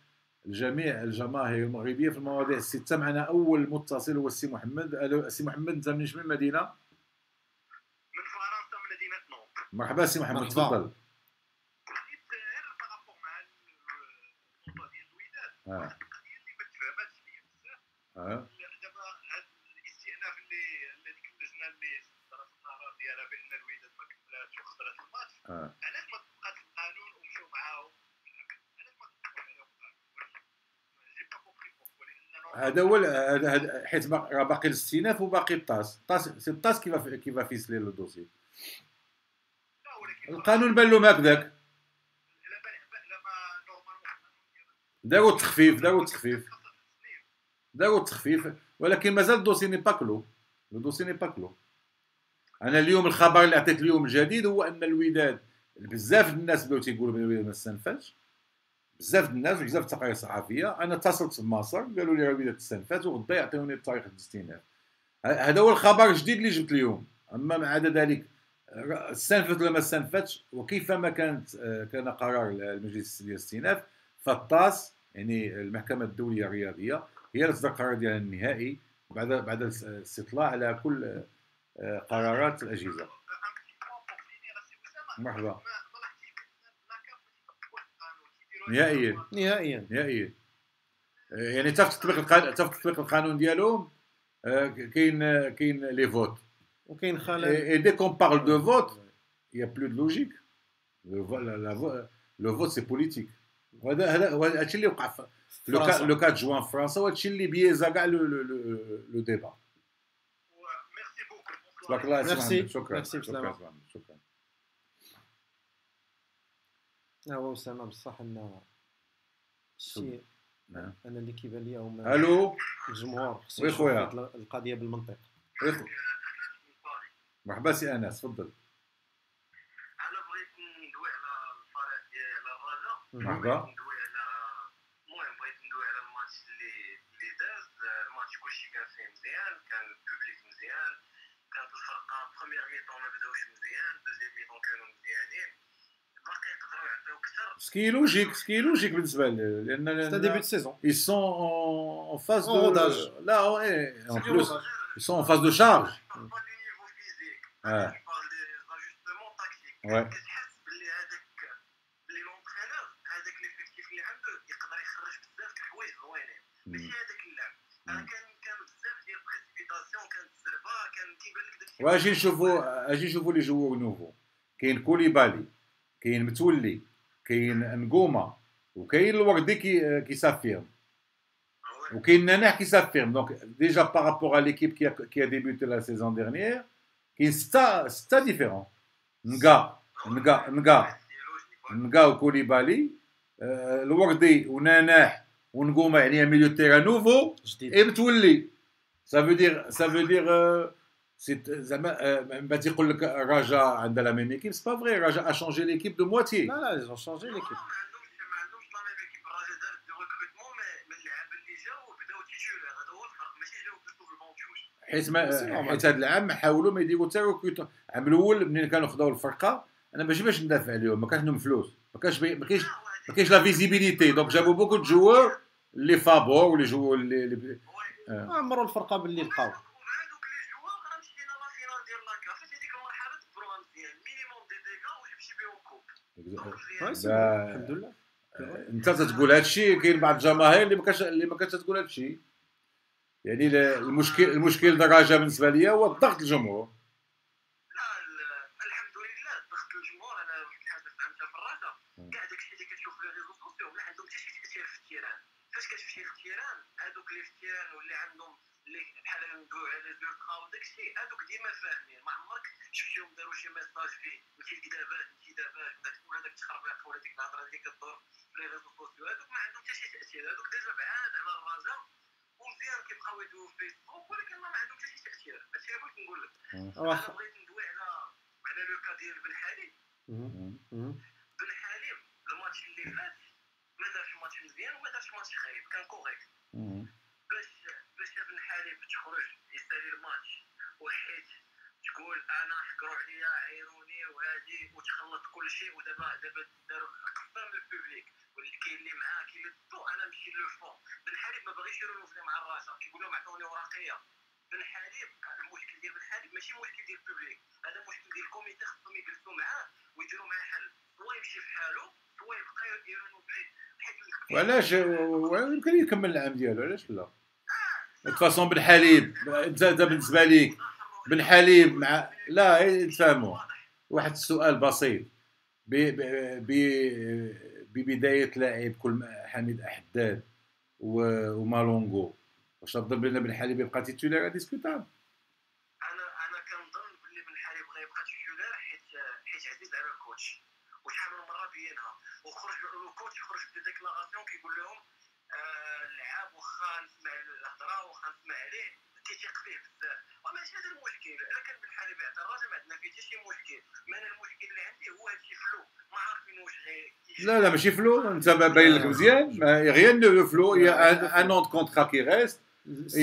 لجميع الجماهير المغربية في المواضيع الستة. معنا أول متصل هو السي محمد. السي محمد انت من من مدينة؟
من فرنسا من مدينة نونت
مرحبا سي محمد تفضل.
آه. القضية اللي ما تفهماتش ليا بزاف آه. دابا هذا الاستئناف اللي اللي ديك اللجنه اللي صدرت القرار ديالها بان الوداد ما كملاتش
آه.
علاش ما طبقات القانون ومشاو معاهم علاش ما القانون
هذا هو هذا حيت راه باقي الاستئناف وباقي الطاس. الطاس سي الطاس qui va qui va ficeler
le dossier
القانون بان لهم هكذاك. داروا التخفيف داروا التخفيف. داروا التخفيف. ولكن مازال ال dossier n'est pas clos le dossier n'est pas clos أنا اليوم الخبر اللي عطيت اليوم الجديد هو أن الوداد بزاف الناس بداو تيقولوا بأن الوداد ما استنفاش بزاف الناس وبزاف التقارير الصحفية. أنا اتصلت بمصر قالوا لي الوداد استنفات وغدا يعطيوني التاريخ الاستئناف. هذا هو الخبر الجديد اللي جبت اليوم. أما ما عدا ذلك استنفت ولا ما استنفتش وكيفما كانت كان قرار المجلس الاستئناف فالطاس يعني المحكمة الدولية الرياضية هي اللي تصدر القرار ديالها النهائي بعد بعد الاستطلاع على كل قرارات الأجهزة. مرحبا. نهائيا.
نهائيا.
نهائيا. آه، يعني حتى في تطبيق القانون حتى في تطبيق القانون ديالهم؟ آه، كاين آه، كاين لي فوت.
وكاين خلل.
Et, et dès qu'on parle de vote, il n'y a plus de logique. Le, vo- la- la vo- le vote, c'est politique. وهذا هذا وهذا الشيء اللي وقع في لو كا-
فرنسا.
لو 4 جوان في فرنسا وهذا الشيء اللي بيزا كاع لو لو لو لو ديبا
ميرسي بوكو
تبارك الله يسلمك.
ميرسي.
شكرا
ميرسي
شكرا
بسلامة.
شكرا شكرا
هو اسامه بصح إن الشيء
نعم.
أنا اللي كيبان لي هما
ألو
الجمهور
وي خويا.
القضية بالمنطق
إخو. مرحبا سي أنس تفضل
أنا بغيت ندوي على الفريق ديال الرجاء
مرحبا
دوزيام ميطون كانوا مزيانين باقي يقدروا يعطيو اكثر
سكي لوجيك سكي لوجيك بالنسبه لي لان
ستا ديبي دو سيزون
ils sont en, en phase
En
de
rodage.
là ouais en plus ils sont en phase de charge
Je parle pas du niveau physique
Ouais.
je parle des ajustements tactiques
Ouais.
كتحس باللي هذاك باللي لونترينور هذاك ليفيكتيف اللي عنده يقدر يخرج بزاف د الحوايج زوينين ماشي هذاك اللعب انا
مم.
كان كان بزاف ديال البريسيبيتاسيون كانت الزربه كان كيبان لك داكشي
واجي نشوفوا اجي نشوفوا لي جوور نوفو كاين كوليبالي كاين متولي كاين نقوما وكاين الوردي كي كي سافيرم وكاين ناناح كي سافيرم دونك ديجا بارابور ا ليكيب كي كي a débuté la saison dernière كاين ستة ستة ديفيرون نقا نقا نقا نقا وكوليبالي. آه، الوردي وناناح ونقوما يعني ميليو تيرا نوفو
جديد.
اي متولي. Ça veut dire ça c'est زعما euh, ما تيقول لك رجاء عندها لا ميم ايكيب سي با فري رجاء a changé l'équipe de moitié.
لا لا ils ont changé
ما
l'équipe.
عندهمش ما عندهمش لا ميم ايكيب الراجل دار دي ريكروتمون من اللعابه اللي جاو بداو titulaires هذا هو الفرق ماشي جاو plutôt بالبونتوش
حيت ما. حيت هذا العام حاولوا ما يديروا حتى recrutes العام الأول منين كانوا خداو الفرقه أنا ماشي باش ندافع عليهم ما كانش عندهم فلوس ما كانش ما كاينش ما كاينش la visibilité donc جابوا beaucoup de joueurs اللي فابور واللي جو آه.
عمروا الفرقه باللي لقاو الحمد لله.
انت تتقول هذا الشيء كاين بعض الجماهير اللي ما كانش اللي ما كانتش تقول هذا الشيء يعني المشكل المشكل د الرجاء بالنسبة لي هو الضغط الجمهور.
كتشوف les réseaux sociaux ما عندهم حتى شي تاثير في ال terrain فاش كتمشي لل terrain هذوك اللي في ال terrain ندويو على les ultras وداكشي هذوك ديما فاهمين. ما عمرك شفتيهم داروا شي message فيه انتدابات انتدابات ولا داك التخربيق ولا ديك الهضرة اللي كدور في les réseaux sociaux هذوك ما عندهم حتى شي تأثير. هذوك déjà بعاد على الرجاء ومزيان كيبقاو يدويو في فيسبوك ولكن ما عندهم حتى شي تأثير. هادشي اللي بغيت نقول لك. أنا
واخا
بغيت ندوي على على le cas ديال بن حليم. بن حليم الماتش اللي فات ما دارش ماتش مزيان وما دارش ماتش خايب. كان correct باش باش بن حليم تخرج يسالي الماتش وحيت تقول أنا حكروا عليا عايروني وهادي وتخلط كل شيء ودابا دابا داروا قسام الـ public. واللي كاين اللي معاه كاين اللي ضدو أنا مشي le fond. بن حليب ما باغيش يرونوفلي مع الرجاء كيقول لهم عطوني ورقية. بن حليم المشكل ديال بن حليب ماشي مشكل ديال الـ public. هذا مشكل ديال الـ comité خصهم يجلسوا معاه ويديروا معاه حل. soit يمشي في حاله soit يبقى يرونوفلي حيت
وعلاش؟ يمكن يكمل العام ديالو. علاش لا؟ de toute façon بن حليب انت بالنسبة ليك. بن حليب مع لا يتفاهموا واحد السؤال بسيط. ببداية لاعب كل حميد أحداد ومالونغو. واش تظن بان بن حليب يبقى titulaire indiscutable
أنا أنا كنظن بلي بن حليب غيبقى حيت عزيز على الكوتش. وشحال من مرة بينها. وخرج الكوتش خرج كيقول لهم آه اللعاب واخا نسمع الهضرة واخا نسمع عليه. كيتيق فيه بزاف وماشي هذا المشكل الا كان بن حليب اعتراض ما عندنا فيه حتى شي مشكل. ما أنا المشكل اللي عندي هو هادشي فلو. ما عارفين واش غير.
لا لا ماشي فلو. أنت باين لك مزيان. غير لو فلو il y a un an de contrat qui reste.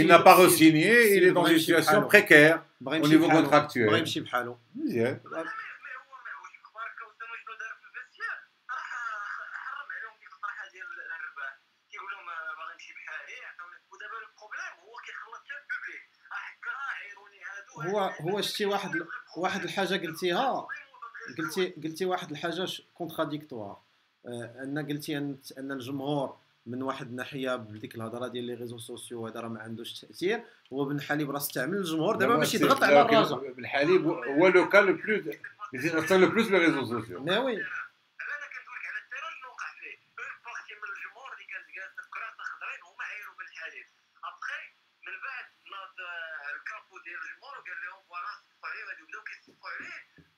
Il n'a pas re-signé, il est dans une situation précaire au niveau contractuel. Bien.
هو هو شتي واحد واحد الحاجة قلتيها قلتي قلتي واحد الحاجة contradictoire أن قلتي أن الجمهور من واحد الناحية بديك الهضرة ديال les réseaux sociaux هذا راه ما عندوش تأثير. هو بن حليب راه استعمل الجمهور دابا باش يضغط على الرجاء.
بن حليب هو لو كان لو بلوس يأثر لو بلوس لي ريزو سوسيو
مي وي.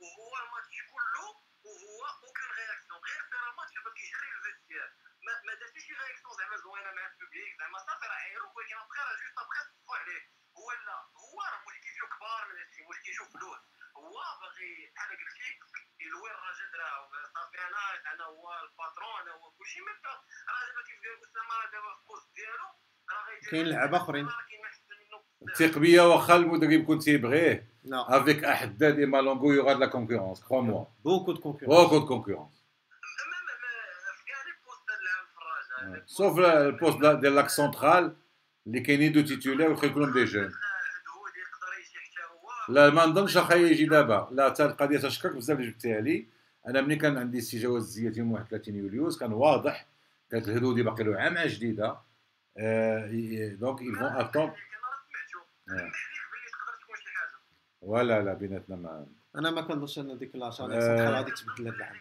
وهو الماتش كله وهو اوكين رياكسيون غير سير الماتش بغا كيجري الفيستير ما ما دارش شي رياكسيون زعما زوينة مع البوبليك. زعما صافي راه عيروك ولكن ابخي راه جوست ابخي صفوا عليه. هو لا هو راه مش كيشوف كبار من هادشي. مش كيشوف فلوس. هو باغي بحال قلتي يلوي الراجل دراهم صافي أنا أنا هو الـ patron أنا هو كلشي. مي راه دابا كيف قال اسامه راه دابا في الـ poste ديالو راه غيدير
كاين لعابه أخرين.
ثق بيا واخا المدرب كنت تيبغيه. avec احداد et مالونغو il y aura de la concurrence
crois-moi beaucoup de
concurrence beaucoup de concurrence سوف البوست ديال لاك سونترال اللي كاينين دو تيتولير وخا كلهم دي جون لا ما نظنش واخا يجي دابا لا حتى القضية تشكرك بزاف اللي جبتيها لي أنا ملي كان عندي استجواز الزيات يوم 31 يوليوز كان واضح كانت الهدودي باقي له عام جديده دونك vont attendre. ولا لا بيناتنا ما
انا ما كنظنش ان ديك لاشا غادي تبدل هذا العام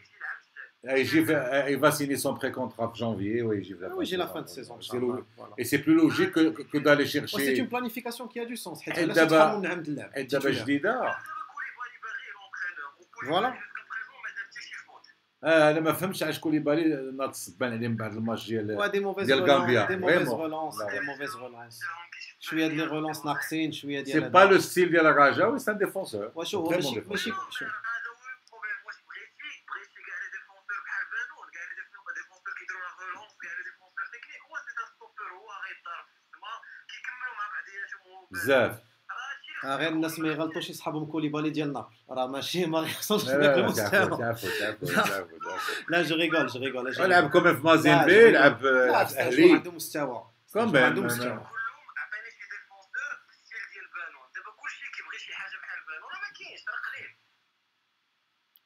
il va signer son pré-contrat en janvier, oui, il
oui, j'ai la fin de saison.
Voilà. Et c'est plus logique que, que d'aller chercher.
Ouais, c'est une planification qui a du sens.
Et d'abord, et d'abord, je dis
Voilà.
انا ما فهمتش علاش كوليبالي ناض الصبان عليه من بعد الماتش ديال ديال غامبيا
دي موفيز رولونس دي موفيز رولونس شوية ديال لي رولونس ناقصين شوية ديال
سي با لو ستيل ديال الرجاء سي ان ديفونسور
واش هو ماشي ماشي
بزاف
غير الناس ما يغلطوش يسحبهم كوليبالي ديال نابل راه ماشي ما غيحصلش
في ذاك المستوى
لا جو ريغول جو ريغول
لعب كوم في مازين بي لعب
أهلي عنده مستوى
كوم
عنده مستوى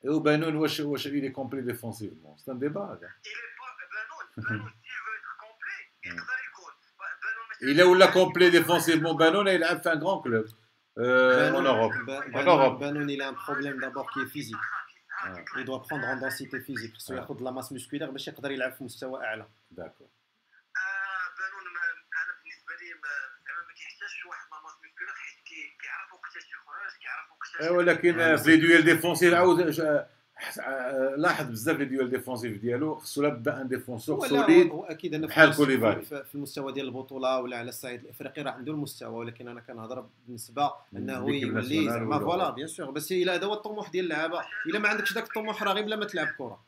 وبانون واش واش il est complet défensivement c'est un débat هذا Il est où la complet défensivement Banon, il a fait un grand club euh, en Europe.
en Europe. Banon, il a un problème d'abord qui est physique. Il doit prendre en densité physique. Il doit prendre la masse musculaire باش يقدر يلعب في مستوى اعلى.
D'accord. ولكن في les duels défensifs عاود لاحظ بزاف les duels défensifs ديالو خصو لابد ان défenseur solide
هو أكيد أنا
بحال كوليبالي
في المستوى ديال البطولة ولا على الصعيد الإفريقي راه عنده المستوى ولكن أنا كنهضر بالنسبة أنه يولي زعما فوالا بيان سور بس إلا هذا هو الطموح ديال اللعابة. إلا ما عندكش ذاك الطموح راه غير بلا ما تلعب كرة.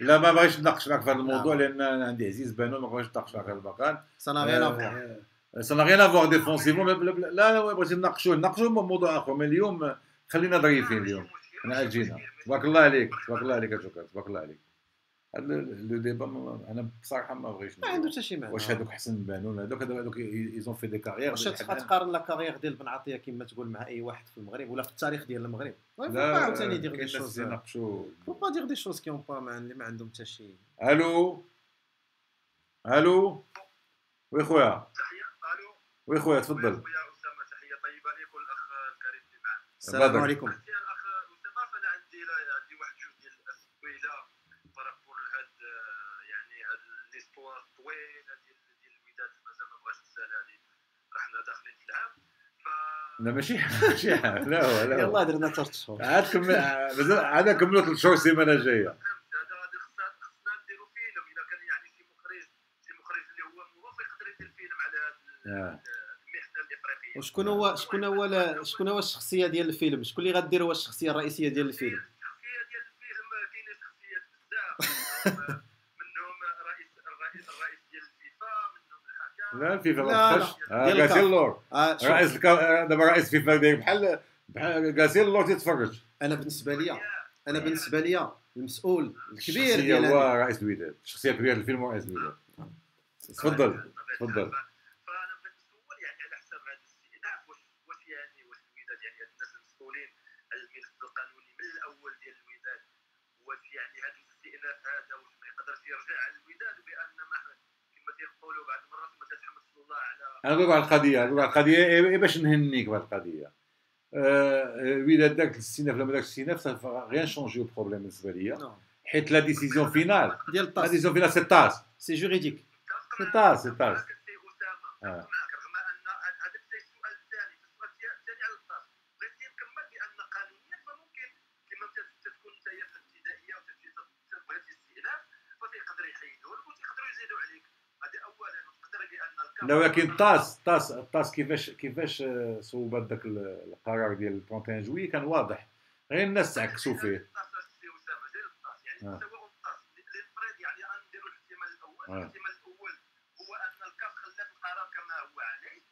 لا ما بغيتش نناقش معك في هذا الموضوع لأن عندي عزيز بانون ما بغيتش نناقش معك في هذا المكان.
سا غيان افوار
سا نا افوار ديفونسيفون لا لا بغيت نناقشوا نناقشوا موضوع اخر من اليوم خلينا ظريفين اليوم انا جينا تبارك الله عليك تبارك الله عليك اشوكر تبارك الله عليك هذا لو ديبا أنا بصراحه ما بغيتش
ما عنده حتى شي معنى
واش هذوك حسن بانون هذوك هذوك ايزون في دي كارير
واش تقارن لا كارير ديال بن عطيه كما تقول مع اي واحد في المغرب ولا في التاريخ ديال المغرب
لا عاوتاني يدير دي شوز
فو با دير دي شوز كي اون با ما عندهم حتى شي
ألو ألو وي خويا وي خويا تفضل.
خويا أسامة تحية طيبة ليك والأخ الكريم اللي معك السلام عليكم.
الأخ أسامة فأنا عندي عندي واحد جوج
ديال الأسئلة بارابور لهاد
يعني هاد ليستوار الطويله ديال ديال الوداد مازال ما
بغاش تسال هذه رحنا داخلين في العام لا ماشي ماشي. لا هو لا. يلاه درنا ثلاث شهور عاد كمل عاد كملوا
ثلاث
شهور السيمانة الجاية؟ Yeah.
وشكون هو شكون هو شكون هو الشخصية ديال الفيلم؟ شكون اللي غدير هو الشخصية الرئيسية ديال الفيلم؟
الشخصية ديال الفيلم كاينين شخصيات بزاف. منهم رئيس الرئيس الرئيس ديال الفيفا منهم الحكم.
لا الفيفا
لا،
ما
ديال
غاسيل. لور
آه
رئيس الكا- دابا رئيس فيفا داير بحال بحال غاسيل لور تيتفرج.
أنا بالنسبة لي أنا بالنسبة لي المسؤول الكبير ديال
هو رئيس الوداد الشخصية الكبيرة الفيلم هو رئيس الوداد تفضل. تفضل.
فانا بغيت نسول يعني على حساب هذا الاستئناف واش واش يعني واش الوداد يعني هاد الناس المسؤولين على الملف القانوني من الأول ديال الوداد واش يعني هذا الاستئناف هذا واش ما يقدرش يرجع على الوداد بأن ما كما تيقولوا بعض المرات ما تتحمس الله على
أنا نقول على القضية نقول على القضية. إيه- إيه باش نهنيك بهذه القضية؟ الوداد داك الاستئناف لما داك الاستئناف سا غيان شونجي بروبليم بالنسبة ليا. حيت la décision finale.
ديال
لا
الطاس
décision finale c'est TAS
c'est juridique
c'est TAS c'est TAS
اسامه
آه.
معك رغم ان هذا الشيء السؤال الثاني السؤال الثاني على الطاس بغيت نكمل بان قانونيا فممكن كما انت تكون انت في الابتدائيه وتمشي تبغي الاستئناف فتيقدر يحيدوا لك وتيقدروا يزيدوا عليك هذه اولا وتقدر بان الكاف
لا ولكن TAS TAS TAS كيفاش كيفاش آه، صوبت ذاك القرار ديال 31 جوي كان واضح. غير الناس تعكسوا فيه.
غير الطاس. يعني
آه.
يعني
آه.
الاحتمال الأول هو ان الكاف خلات القرار كما هو عليه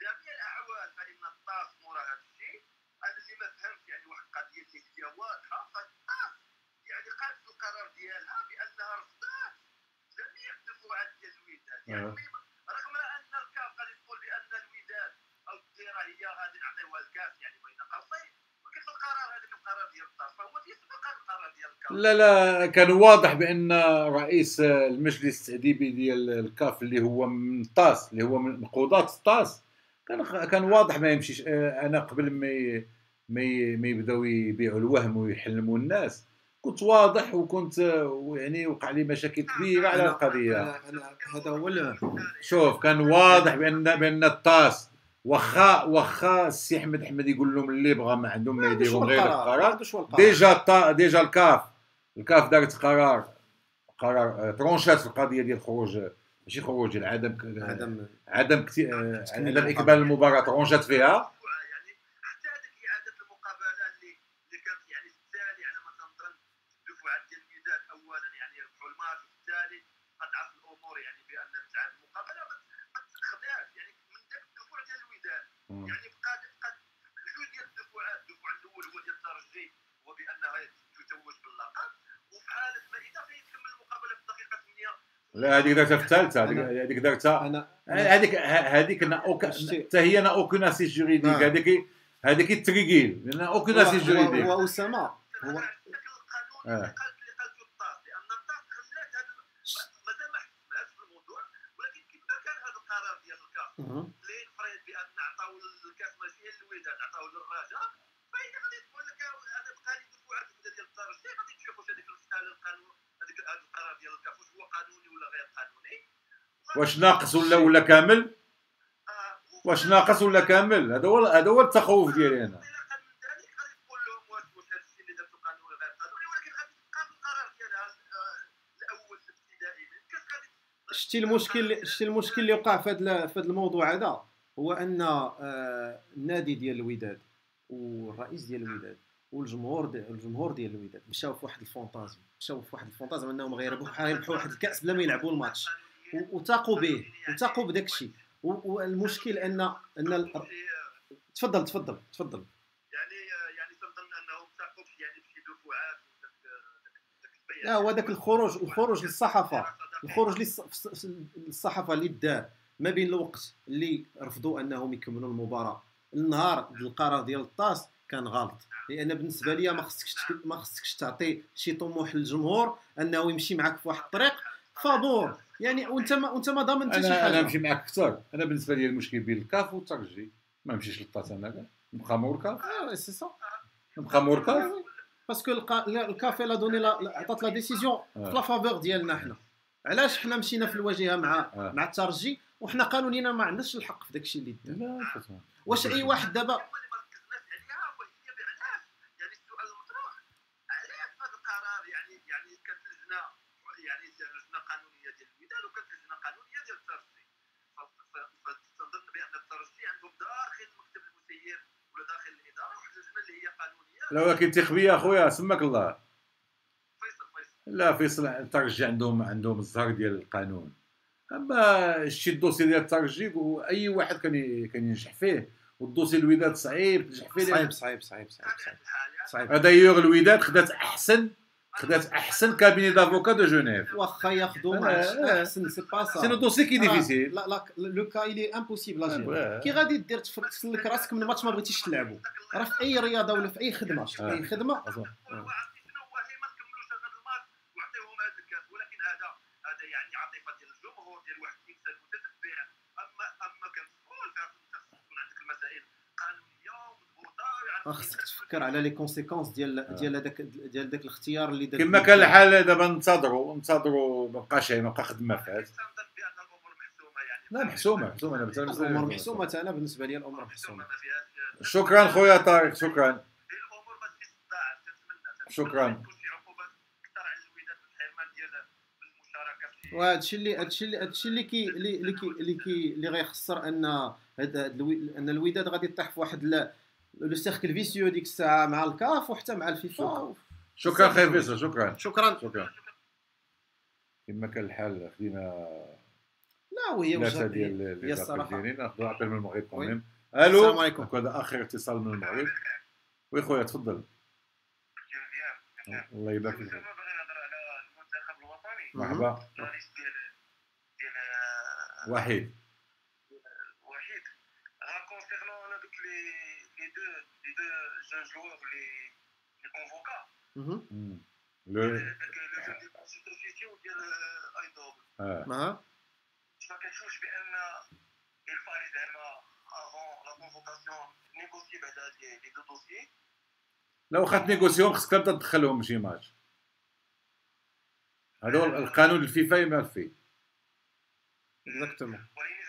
جميع الاحوال فان الطاس مورا هذا الشيء أنا اللي ما فهمت يعني واحد القضية اللي هي واضحه فالطاس يعني قالت في القرار ديالها بانها رفضت جميع الدفوعات ديال الوداد يعني
آه.
رغم ان الكاف غادي تقول بان الوداد أو الديره هي غادي نعطيوها الكاف يعني بين قوسين ولكن في القرار هذاك القرار ديال الطاس فهو تيسبق هذا القرار ديال الكاف
لا لا كان واضح بأن رئيس المجلس التأديبي ديال الكاف اللي هو من طاس اللي هو من قضاة طاس كان كان واضح ما يمشيش آه، أنا قبل ما ما يبداو يبيعوا الوهم ويحلموا الناس كنت واضح وكنت يعني وقع لي مشاكل كبيرة على القضية.
أنا أنا هذا هو
شوف كان واضح بان بأن الطاس واخا واخا السي أحمد أحمد يقول لهم اللي بغى ما عندهم ما يديروا غير القرار. déjà. déjà الكاف الكاف دارت قرار قرار آه، ترونشات في القضية ديال خروج ماشي خروج العدم
عدم
عدم كتي... آه، عدم
المقابلة.
إكمال المباراة ترونشات فيها.
يعني حتى هذيك اعاده المقابله اللي اللي كانت يعني التالي على ما تنظن الدفعات ديال الوداد اولا يعني يربحوا الماتش والتالي اضعف الأمور يعني بان تعاد المقابله ما ما تاخذهاش يعني من ذاك الدفوع ديال الوداد
مم.
يعني بقى بقى جوج ديال الدفعات الدفع الأول هو ديال الترجي هو بانها تتوج باللقب وفي حاله ما اذا فيتكمل المقابله في الدقيقه 8
لا هذيك دارتها في الثالثة هذيك
أنا-
هذيك
أنا
هذيك حتى هي نا اوكون اسيس جوريديك
آه.
هذيك هذيك التريكيل لأن اوكون
هو-
اسيس
هو
جوريديك
هو أسامة. هو
آه.
مازال ما في الموضوع ولكن كما كان هذا القرار ديال الكاف
أها.
اللي فريد بان عطاو الكاس ماشي للوداد عطاو للرجاء فهي غادي تقول لك أنا بقى لي دفوعات وحده ديال الترجي غادي تشوف واش هذيك المساله القانون هذيك هذا القرار ديال هو قانوني ولا غير قانوني.
واش ناقص ولا ولا كامل؟ واش ناقص ولا كامل؟ هذا هو هذا هو التخوف ديالي
أنا. آه،
شتي المشكل شتي المشكل اللي وقع في هذا في هذا الموضوع هذا هو أن آه، النادي ديال الوداد والرئيس ديال الوداد والجمهور دي الجمهور ديال الوداد مشاو في واحد ال fantasme مشاو في واحد ال fantasme انهم غيربحوا غيربحوا واحد الكأس بلا ما يلعبوا الماتش. وثاقوا به وثاقوا بداك الشيء. والمشكل ان أن ال- تفضل تفضل تفضل.
يعني يعني تنظن أنهم ثقوا يعني بشي دفعات داك
لا هو ذاك الخروج الخروج للصحافة. الخروج للص- للصحافة اللي دار ما بين الوقت اللي رفضوا أنهم يكملوا المباراة. النهار القرار ديال الطاس كان غلط. لأن بالنسبة لي ما خصكش ما خصكش تعطي شي طموح للجمهور أنه يمشي معك في واحد الطريق. فابور يعني وأنت ما وأنت ما ضامن حتى شي
أنا أنا
حاجة
نمشي معك أكثر أنا بالنسبة لي المشكل بين الكاف والترجي. ما نمشيش للطاس أنا كاع. نبقى مور الكاف
آه، سي سا
نبقى مور الكاف
parce que الكاف elle a donné عطات la décision في la faveur ديالنا حنا علاش حنا مشينا في الواجهة مع
آه.
مع الترجي؟ وحنا قانونيا ما عندناش الحق في داك الشيء اللي دار واش أي واحد دابا
هو اللي ما ركزناش عليها وهي بعلاش يعني السؤال المطروح علاش هذا القرار يعني يعني كانت لجنه يعني لجنه قانونيه ديال الوداد وكانت لجنه قانونيه ديال الترجي فتظن بان الترجي عندهم داخل مكتب المسير ولا داخل الاداره واحد اللجنه اللي هي قانونيه
لا ولكن تخبيه اخويا سمك الله. لا فيصل الترجي عندهم عندهم الزهر ديال القانون. أما شتي الدوسي ديال الترجي واي واحد كان ي- كان ينجح فيه. وال dossier الوداد صعيب تنجح فيه.
صعيب صعيب صعيب صعيب صعيب صعيب
دايوغ الوداد خدات أحسن خدات احسن cabinet d'avocats de جنيف
واخا ياخذوا
آه،
ما
آه.
احسن c'est pas ça
c'est un dossier qui
est
difficile
لا لا le cas il est impossible
آه،
أجي
آه.
كي غادي دير تسلك راسك من ماتش ما بغيتيش تلعبوا راه في اي رياضه ولا في اي خدمه في
آه.
اي خدمه
هو عرفتي شنو هو هي ما تكملوش هذا الماتش وعطيوهم هذا الكاس ولكن هذا هذا يعني عاطفه ديال الجمهور ديال واحد الانسان متتبع اما اما كنقول خاص تكون عندك المسائل قانونيه ومضبوطه
راه خصك تفكر على لي كونسيكونس ديال ديال هذاك ديال ذاك الاختيار اللي
كما كان الحال دابا ننتظروا ننتظروا ما بقاش ما بقى خدمة فات
تنظن بان الأمور محسومه يعني
لا محسومة محسومة.
أنا
الأمور
محسومة أنا بالنسبة لي الأمور
محسومة.
محسومة.
ما فيهاش
شكرا خويا طارق شكرا. شكراً.
يكون شي عقوبات أكثر على الوداد والحرمان ديال المشاركة في
وهذا الشيء اللي هذا الشيء اللي هذا الشيء اللي كي اللي كي اللي كي اللي غيخسر أن هذا الوي- أن الوداد غادي يطيح في واحد le cercle vicieux ديك الساعة مع الكاف وحتى مع الفيفا.
شكرا. خير فيصل شكرا.
شكرا.
شكرا. كما كان الحال خدينا
لا وهي وجهه
ديال
هي
لي الصراحة. ناخذوا appel من المغرب.
quand
même ألو
السلام عليكم.
هذا آخر اتصال من المغرب. وي خويا تفضل. الله يبارك فيك.
بغينا نهضر على المنتخب الوطني.
مرحبا. وحيد
ها كونسيرنون أنا دوك لي لي دو لي دو جون جوور لي لي كونفوكا
مهم.
مم. لو
داك لو جون ديال مانشستر سيتي وديال ايدوب
آه
ما
ما كنشوفش بان الفاري زعما افون لا كونفوكاسيون نيغوسي بعدا لي لي دو دوسيي
لو اخذت نيغوسيون خصك تبدا تدخلهم شي ماتش هذا هو القانون الفيفا يما فيه
اكزاكتومون
ولكن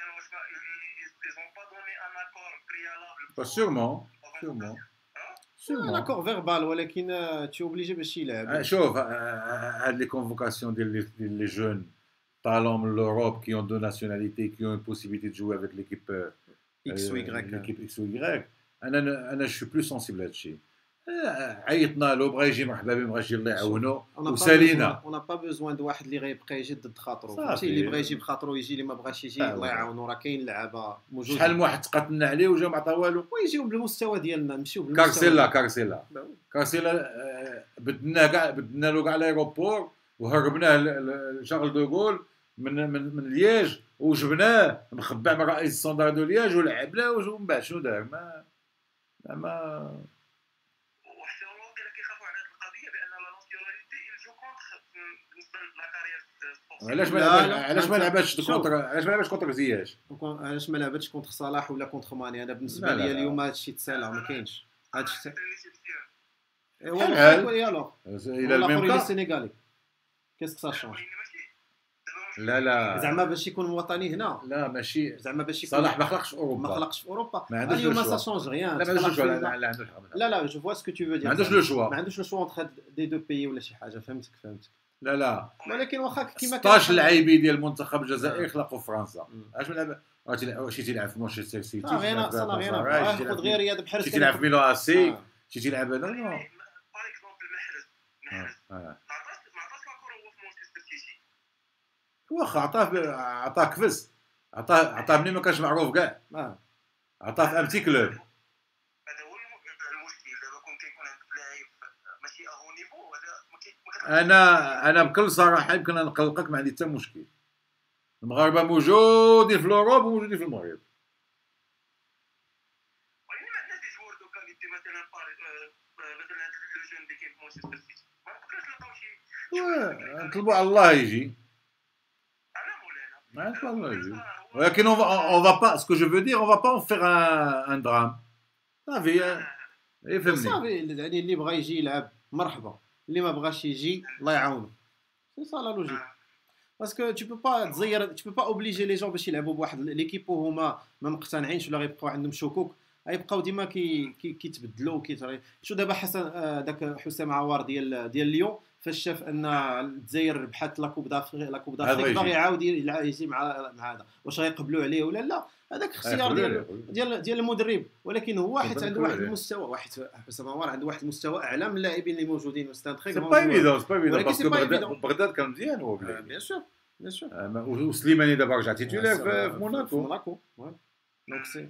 زعما
سيغمون سيغمون سيغمون
لاكور فيربال ولكن تي اوبليجي باش
آه،
يلعب
شوف هاد لي كونفوكاسيون ديال لي- ديال لي جون talents من l'Europe qui ont deux nationalités qui ont une possibilité de jouer avec l'équipe euh,
X و
euh,
يكغيك
l'équipe X ou Y. أنا أنا je plus sensible لهذا الشيء آه، عيطنا له بغى يجي مرحبا به بغى يجي الله يعاونو وسالينا.
on a pas besoin de واحد اللي غيبقى يجي ضد خاطرو. فهمتي؟ اللي بغى يجي بخاطرو يجي اللي ما بغاش يجي
آه،
الله
oui.
يعاونو راه كاين لعابة موجودين
شحال من واحد تقاتلنا عليه وجا ما عطا والو
ويجيو بالمستوى ديالنا نمشيو بالمستوى.
كارسيلا كارسيلا. كارسيلا آه، بدناه كاع بدنا له كاع l'aéroport وهربناه لشارل دوغول من من من لياج وجبناه مخبع مع رئيس الصندار دو لياج ولعبناه ومن بعد شنو دار؟ ما ما
وحتى هو وقيلا كيخافوا على هذه القضية بان la nationalité elle joue contre بالنسبة la carrière
علاش ما
لا،
لعبش
لا.
علاش ما
شوف.
contre علاش ما لعبش contre زياش؟
علاش ما لعبتش contre صلاح ولا contre ماني؟ أنا بالنسبة
لا، لا،
لي
لا.
اليوم هذا الشيء تسالى ما كاينش. هذا الشيء ايوا يلاه il
est
même
sénégalais
qu'est-ce que ça change.
لا لا.
زعما باش يكون وطني هنا.
لا ماشي.
زعما باش يكون
صلاح ما خلقش في أوروبا.
ما خلقش في أوروبا.
ما عندوش
اليوم
ça.
change rien
لا ما عندوش لا لا.
لا لا je vois ce que tu veux dire
ما عندوش le choix.
ما عندوش le choix entre les deux pays ولا شي حاجة فهمتك فهمتك
لا لا.
ولكن واخا كيما
16 لعيبي ديال المنتخب الجزائري خلقوا في فرنسا. اش من لعب واش تلعب- شي تلعب في مانشستر سيتي؟
لا
شي
غير
تلعب في
غير رياض بحال
شي تلعب في ميلو اسي
آه.
شي تلعب هذا non
par exemple محرز محرز
آه.
ما عطاش ما عطاش لاكور هو في مانشستر سيتي
واخا عطاه عطاه كفز. عطاه عطاه منين؟ ما كانش معروف كاع.
آه.
عطاه في petit club
هذا هو الم- المشكل دابا كون كيكون عندك لاعب ماشي اهو niveau هذا ما كي- ما كتعرفش.
أنا أنا بكل صراحة يمكن نقلقك ما عندي حتى مشكل المغاربه موجودين في ال Europe وموجودين في المغرب
آه، آه،
نطلبوا على الله يجي
انا مولانا
ما نطلبوا على الله يجي ولكن pas ce que je veux dire on va pas en faire un, un drame صافي يفهمني
صافي يعني اللي بغى يجي يلعب مرحبا اللي ما بغاش يجي الله يعاونه c'est ça la logique parce que tu peux pas تزير tu peux pas obliger les gens باش يلعبوا بواحد l'équipe وهما ما مقتنعينش ولا غيبقاو عندهم شكوك. غيبقاو ديما كي كيتبدلوا كي شو دابا حسن داك حسام عوار ديال ديال ليون فاش شاف أن الجزائر ربحت la coupe d'Afrique la coupe d'Afrique باغي يعاود يجي مع مع هذا. واش غيقبلوا عليه ولا لا؟ هذاك اختيار ديال ديال ديال المدرب. ولكن هو حيت عنده واحد المستوى واحد حسام عوار عنده واحد المستوى أعلى من اللاعبين اللي موجودين
c'est pas évident c'est pas évident parce que بغداد كان مزيان هو
bien sûr bien sûr
وسليماني دابا رجع titulaire في موناكو
موناكو
donc c'est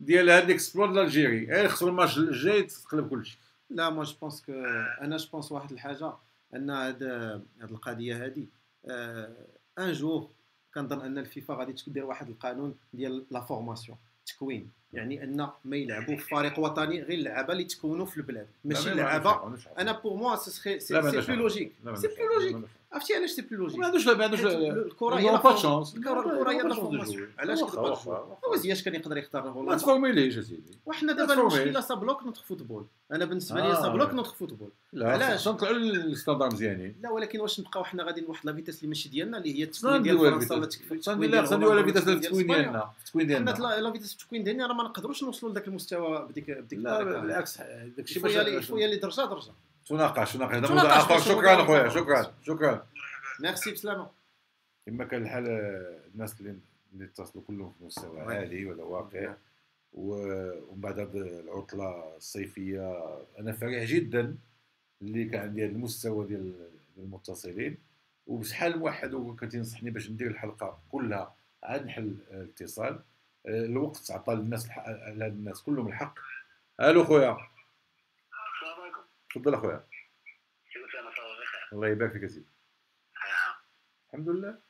ديال هاد l'exploit d'Algérie غير خصو الماتش الجاي تقلب كلشي.
لا moi je pense que أنا je pense واحد الحاجة أن هاد هاد القضية هادي un jour كنظن أن الفيفا غادي تدير واحد القانون ديال la formation تكوين. يعني أن ما يلعبوا في فريق وطني غير اللعابة اللي تكونوا في البلاد ماشي اللعابه أنا pour moi c'est c'est plus logique c'est plus logique عرفتي علاش c'est plus logique
ما عندوش ما عندوش
الكره هي با شونس الكره هي لا علاش كتبقى هو زياش كان يقدر يختار
هولندا ما تفورميليش اسيدي
وحنا دابا المشكلة ça bloque notre football أنا بالنسبة لي ça bloque notre football
علاش نطلعوا لل standard مزيانين
لا ولكن واش نبقاو حنا غادي لواحد la vitesse اللي ماشي ديالنا اللي هي التكوين ديال فرنسا ولا
التكوين ديال نديروا la vitesse التكوين ديالنا التكوين ديالنا
la vitesse التكوين ديالنا راه ما نقدروش نوصلوا لذاك المستوى بديك بديك
لا بالعكس داكشي
باش شوية اللي درجه درجه
تناقش تناقش هذا موضوع آخر. شكرا اخويا شكرا. شكرا
ميرسي بسلامة.
كما كان الحال الناس اللي اللي اتصلوا كلهم في مستوى عالي ولا واقع. ومن بعد هذه العطلة الصيفية أنا فرح جدا اللي كان عندي هذا المستوى ديال المتصلين. وبشحال واحد وكان تنصحني باش ندير الحلقة كلها عاد نحل الاتصال. الوقت عطى للناس لهاد الناس كلهم الحق. ألو خويا. تفضل اخويا الله يبارك فيك سيدي. الحمد لله.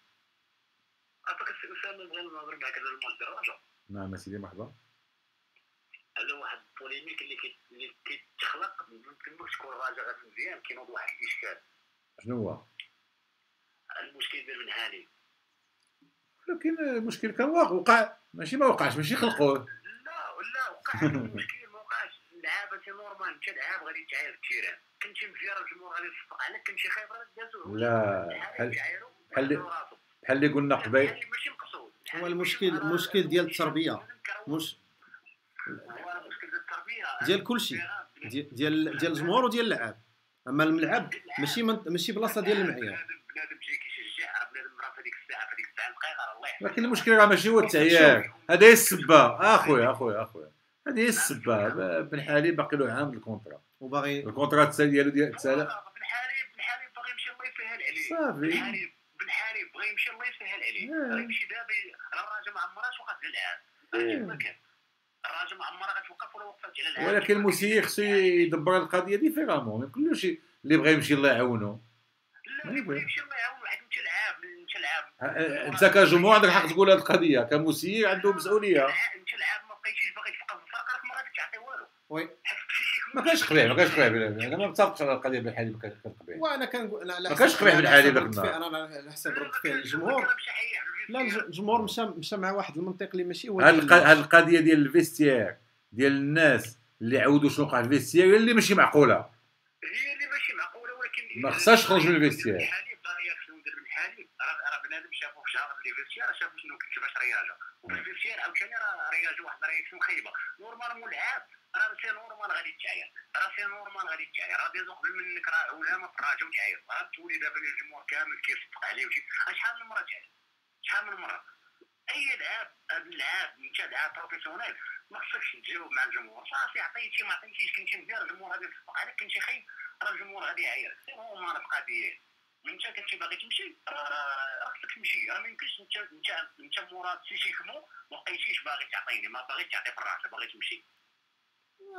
عطاك السي اسامه نبغي نهضر معك على الدراجه
نعم سيدي مرحبا.
هذا واحد ال polémique اللي كي اللي كيتخلق يمكنك تكون راجع غير مزيان كينوض واحد الإشكال.
شنو هو؟
المشكل ديال بنحليب.
لكن المشكل كان واقع وقع. ماشي ما وقعش ماشي خلقوه.
لا لا وقع. المشكل اللعابه c'est normal انت لعاب غادي تعاير ال terrain. كنتي مزيان الجمهور غادي يصفق عليك كنتي خايب راه دازو
لا بحال بحال بحال اللي قلنا قبيل؟
ماشي مقصود.
هو المشكل المشكل ديال التربية. مش
هو المشكل ديال التربية.
ديال كلشي ديال ديال الجمهور وديال اللعاب أما الملعب ماشي من ماشي بلاصة ديال المعيار.
بنادم جاي كيشجع راه بنادم راه في هذيك الساعة في هذيك الساعة دقيقه راه الله يحفظك.
لكن المشكل راه ماشي هو التعيير هذا هي السبة. أخويا أخويا أخويا. هذه هي السبه بنحليب باقي له عام ال contrat.
وباغي
ال contrat ديالو ديال تسالى
بنحليب بنحليب باغي يمشي الله يسهل عليه.
صافي.
بنحليب بغى يمشي الله يسهل عليه.
آه.
راه يمشي دابا راه الراجل ما عمرهاش وقفت على العام. الراجل ما عمرها غتوقف ولا وقفت على العام.
ولكن المسير خصو يدبر القضية différemment ما يقولوش اللي بغى يمشي الله يعاونو
لا اللي بغى يمشي الله يعاون واحد انت لعاب انت لعاب
انت كجمهور عندك الحق تقول هذه القضية. كمسير عنده مسؤولية.
انت لعاب ما بقيتيش باغي تبقى في الفرق راك ما غادي تعطي والو
oui.
ما كانش قبيح ما كانش قبيح أنا ما متفقش على القضية بنحليب ما كانش قبيح.
وأنا كنقول
ما كانش قبيح.
فعل- أنا على حسب رد فعل الجمهور لا الج-
لا
الجمهور مشى مشى مع واحد المنطق اللي ماشي هو
هاد
القضية
ديال ال vestiaire ديال الناس اللي عودوا شنو وقع في ال vestiaire هي اللي ماشي معقولة.
هي اللي ماشي معقولة ولكن
ما خصهاش تخرج من ال
vestiaire. بنحليب باغي شنو ندير ببنحليب راه راه بنادم شافو في شهر في ال vestiaire شاف شنو كيفاش réagi وفي ال vestiaire عاوتاني راه réagi واحد réaction خايبه normalement لعاب راه c'est normal غادي تعاير راه c'est normal غادي تعاير راه ديزون قبل منك راه علامه في الراجل وتعاير راه تولي دابا الجمهور كامل كيصفق عليه وشي. شحال من مرة تعاير شحال من مرة؟ أي لعاب هاد اللعاب انت لعاب professionnel ما خصكش تجاوب مع الجمهور. صافي عطيتي ما عطيتيش كنتي مزيان الجمهور غادي يصفق عليك. كنتي خايب راه الجمهور غادي يعاير سي هما القضية انت كنتي باغي تمشي راه خصك تمشي. راه ما يمكنش انت انت انت moral psychiquement ما بقيتيش باغي تعطيني ما باغي تعطي في الراس باغي تمشي.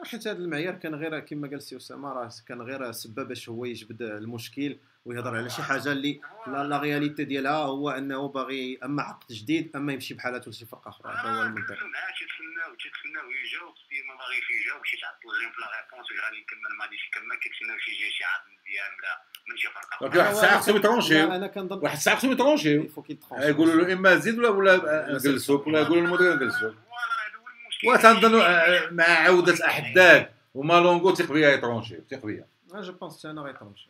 حيت هذا المعيار كان غير كما قال سي أسامة راه كان غير سبه باش هو يجبد المشكل ويهضر على شي حاجة اللي la, la réalité ديالها هو أنه باغي أما عقد جديد أما يمشي بحالته لشي فرقة أخرى. هذا هو المنطق.
معاه تيتسناو تيتسناو يجاوب سي ما باغيش يجاوب شي تعطل لهم في la réponse غادي يكمل ما غاديش يكمل كيتسناو شي جهه شي عقد مزيان ولا من شي فرقة
ولكن واحد الساعة خصهم يترونشيو.
أنا كنظن
واحد الساعة خصهم يترونشيو. يقولوا له إما زيد ولا ولا نجلسوك ولا يقولوا للمدير نجلسوك وتنظن مع عودة احداد ومالانغو تيق بيا يترونشيو تيق بيا
je pense أنا غيترونشي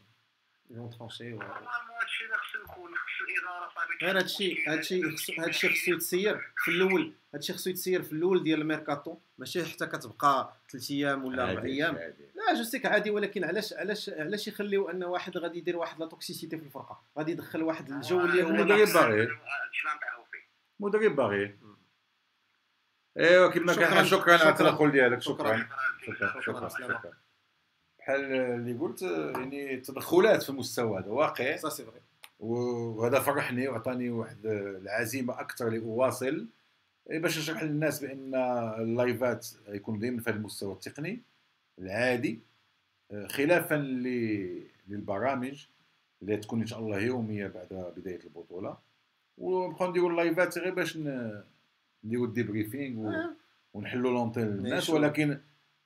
يون ترونشي
هادشي اللي خصو يكون خص الإدارة صاحبي
غير هادشي هادشي خصو هادشي خصو يتسير في الأول. هادشي خصو يتسير في الأول ديال الميركاتو. ماشي حتى كتبقى ثلاث أيام ولا أربع أيام. لا je sais que عادي ولكن علاش علاش علاش يخليو أن واحد غادي يدير واحد la toxicité في الفرقة؟ غادي يدخل واحد الجو اللي هو
المدرب
ناقص.
باغي مدرب باغي. ايوا كما كان.
شكراً.
على. التدخل ديالك.
شكراً.
شكرا. شكرا. بحال اللي قلت يعني تدخلات في المستوى هذا واقع.
ça c'est vrai
وهذا فرحني وعطاني واحد العزيمة أكثر لأواصل. باش نشرح للناس بأن اللايفات يكون دائما في هذا المستوى التقني العادي. خلافا ل- للبرامج اللي تكون إن شاء الله يومية بعد بداية البطولة. ونبقاو نديروا اللايفات غير باش ن- نديروا ال débriefing و-
آه.
ونحلوا l'antenne للناس. ولكن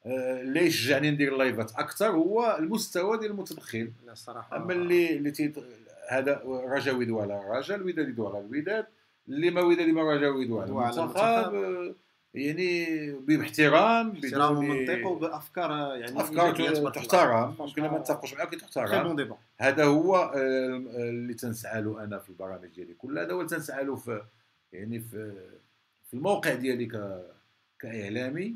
آه، اللي يشجعني ندير اللايفات أكثر؟ هو المستوى ديال المتدخل.
لا الصراحه
أما اللي اللي تيت... هذا رجا ودو على رجا الوداد يدو على الوداد اللي ما وداد ما رجا على المنتخب. آه، يعني باحترام
احترام
بدون-
ومنطق وبأفكار يعني أفكار
تحترم. ممكن ما نتفقوش معاك تحترم. هذا هو آه، اللي تنسعى له أنا في البرامج ديالي. كلها هذا هو اللي تنسعى له في يعني في في الموقع ديالي ك كإعلامي.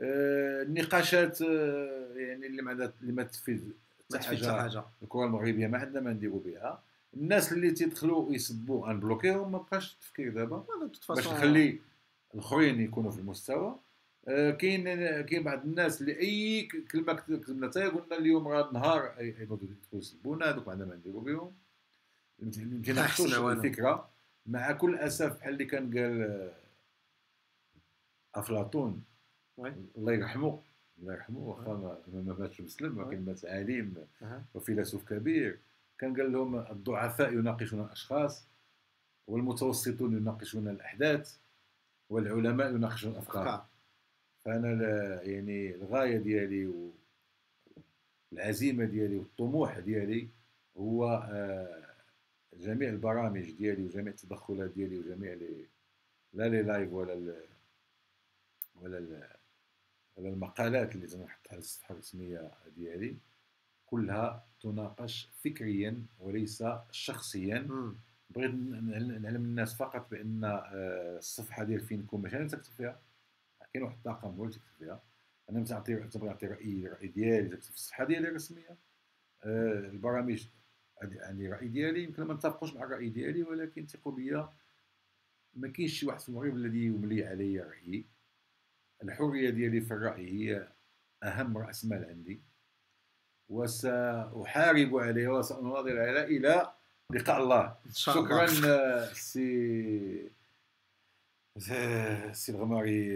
آه، النقاشات آه، يعني اللي ما اللي ما تفيد حتى
حاجة
الكرة المغربية ما عندنا ما نديروا بها. الناس اللي تيدخلوا يسبوا غنبلوكيهم ما بقاش التفكير دابا. باش نخلي الآخرين يكونوا في المستوى. آه، كاين كاين بعض الناس اللي أي كلمة كت- كتبنا حتى قلنا اليوم راه النهار ينوضوا يدخلوا يسبونا هذوك عندنا ما نديروا بهم.
أحسن وأنا.
الفكرة. مع كل أسف بحال اللي كان قال أفلاطون
وي.
الله يرحمه الله يرحمه واخا ما ما ماتش مسلم. ولكن مات عالم. وفيلسوف كبير كان قال لهم الضعفاء يناقشون الأشخاص والمتوسطون يناقشون الأحداث والعلماء يناقشون الافكار. فأنا يعني الغاية ديالي والعزيمه ديالي والطموح ديالي هو آه، جميع البرامج ديالي وجميع التدخلات ديالي وجميع لي لا لي لايف ولا ولا ولا المقالات اللي تنحطها على الصفحة الرسمية ديالي كلها تناقش فكريا وليس شخصيا. بغيت نعلم الناس فقط بأن آه، الصفحة ديال فينكم ماشي أنا تكتب فيها كاين واحد الطاقم هو اللي تكتب فيها. أنا تعطي تبغي نعطي رأيي الراي ديالي تكتب في الصفحة ديالي الرسمية. آه، البرامج عندي- عندي رأي ديالي يمكن ما نتفقوش مع الرأي ديالي ولكن ثقوا بيا ما كاينش شي واحد في المغرب الذي يملي علي رأيي. الحرية ديالي في الرأي هي أهم رأس مال عندي وسأحارب عليها وساناضل عليها إلى لقاء الله.
إن
شكرا سي سي- الغماري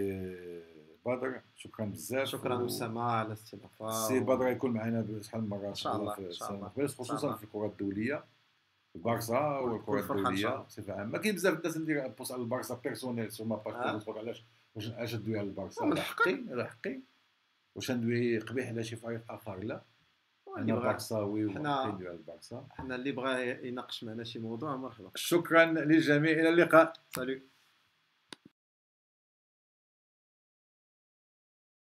بدر. شكرا بزاف.
شكرا
و-
أسامة على الاستضافة.
سي بدر يكون معنا شحال من مرة
إن شاء الله،
في
شاء
خصوصا. في الكرة الدولية البارسا والكرة
الدولية.
بصفة عامة. كاين بزاف الناس ندير post على البارسا personnel sur ma page
آه.
علاش واش علاش ندوي على البارسا. حقي هذا حقي واش ندوي قبيح على شي فريق آخر؟ لا.
أنا
بارساوي
حنا-
ندوي على البارسا
حنا اللي بغى يناقش معنا شي موضوع مرحبا
شكرا للجميع إلى اللقاء.
salut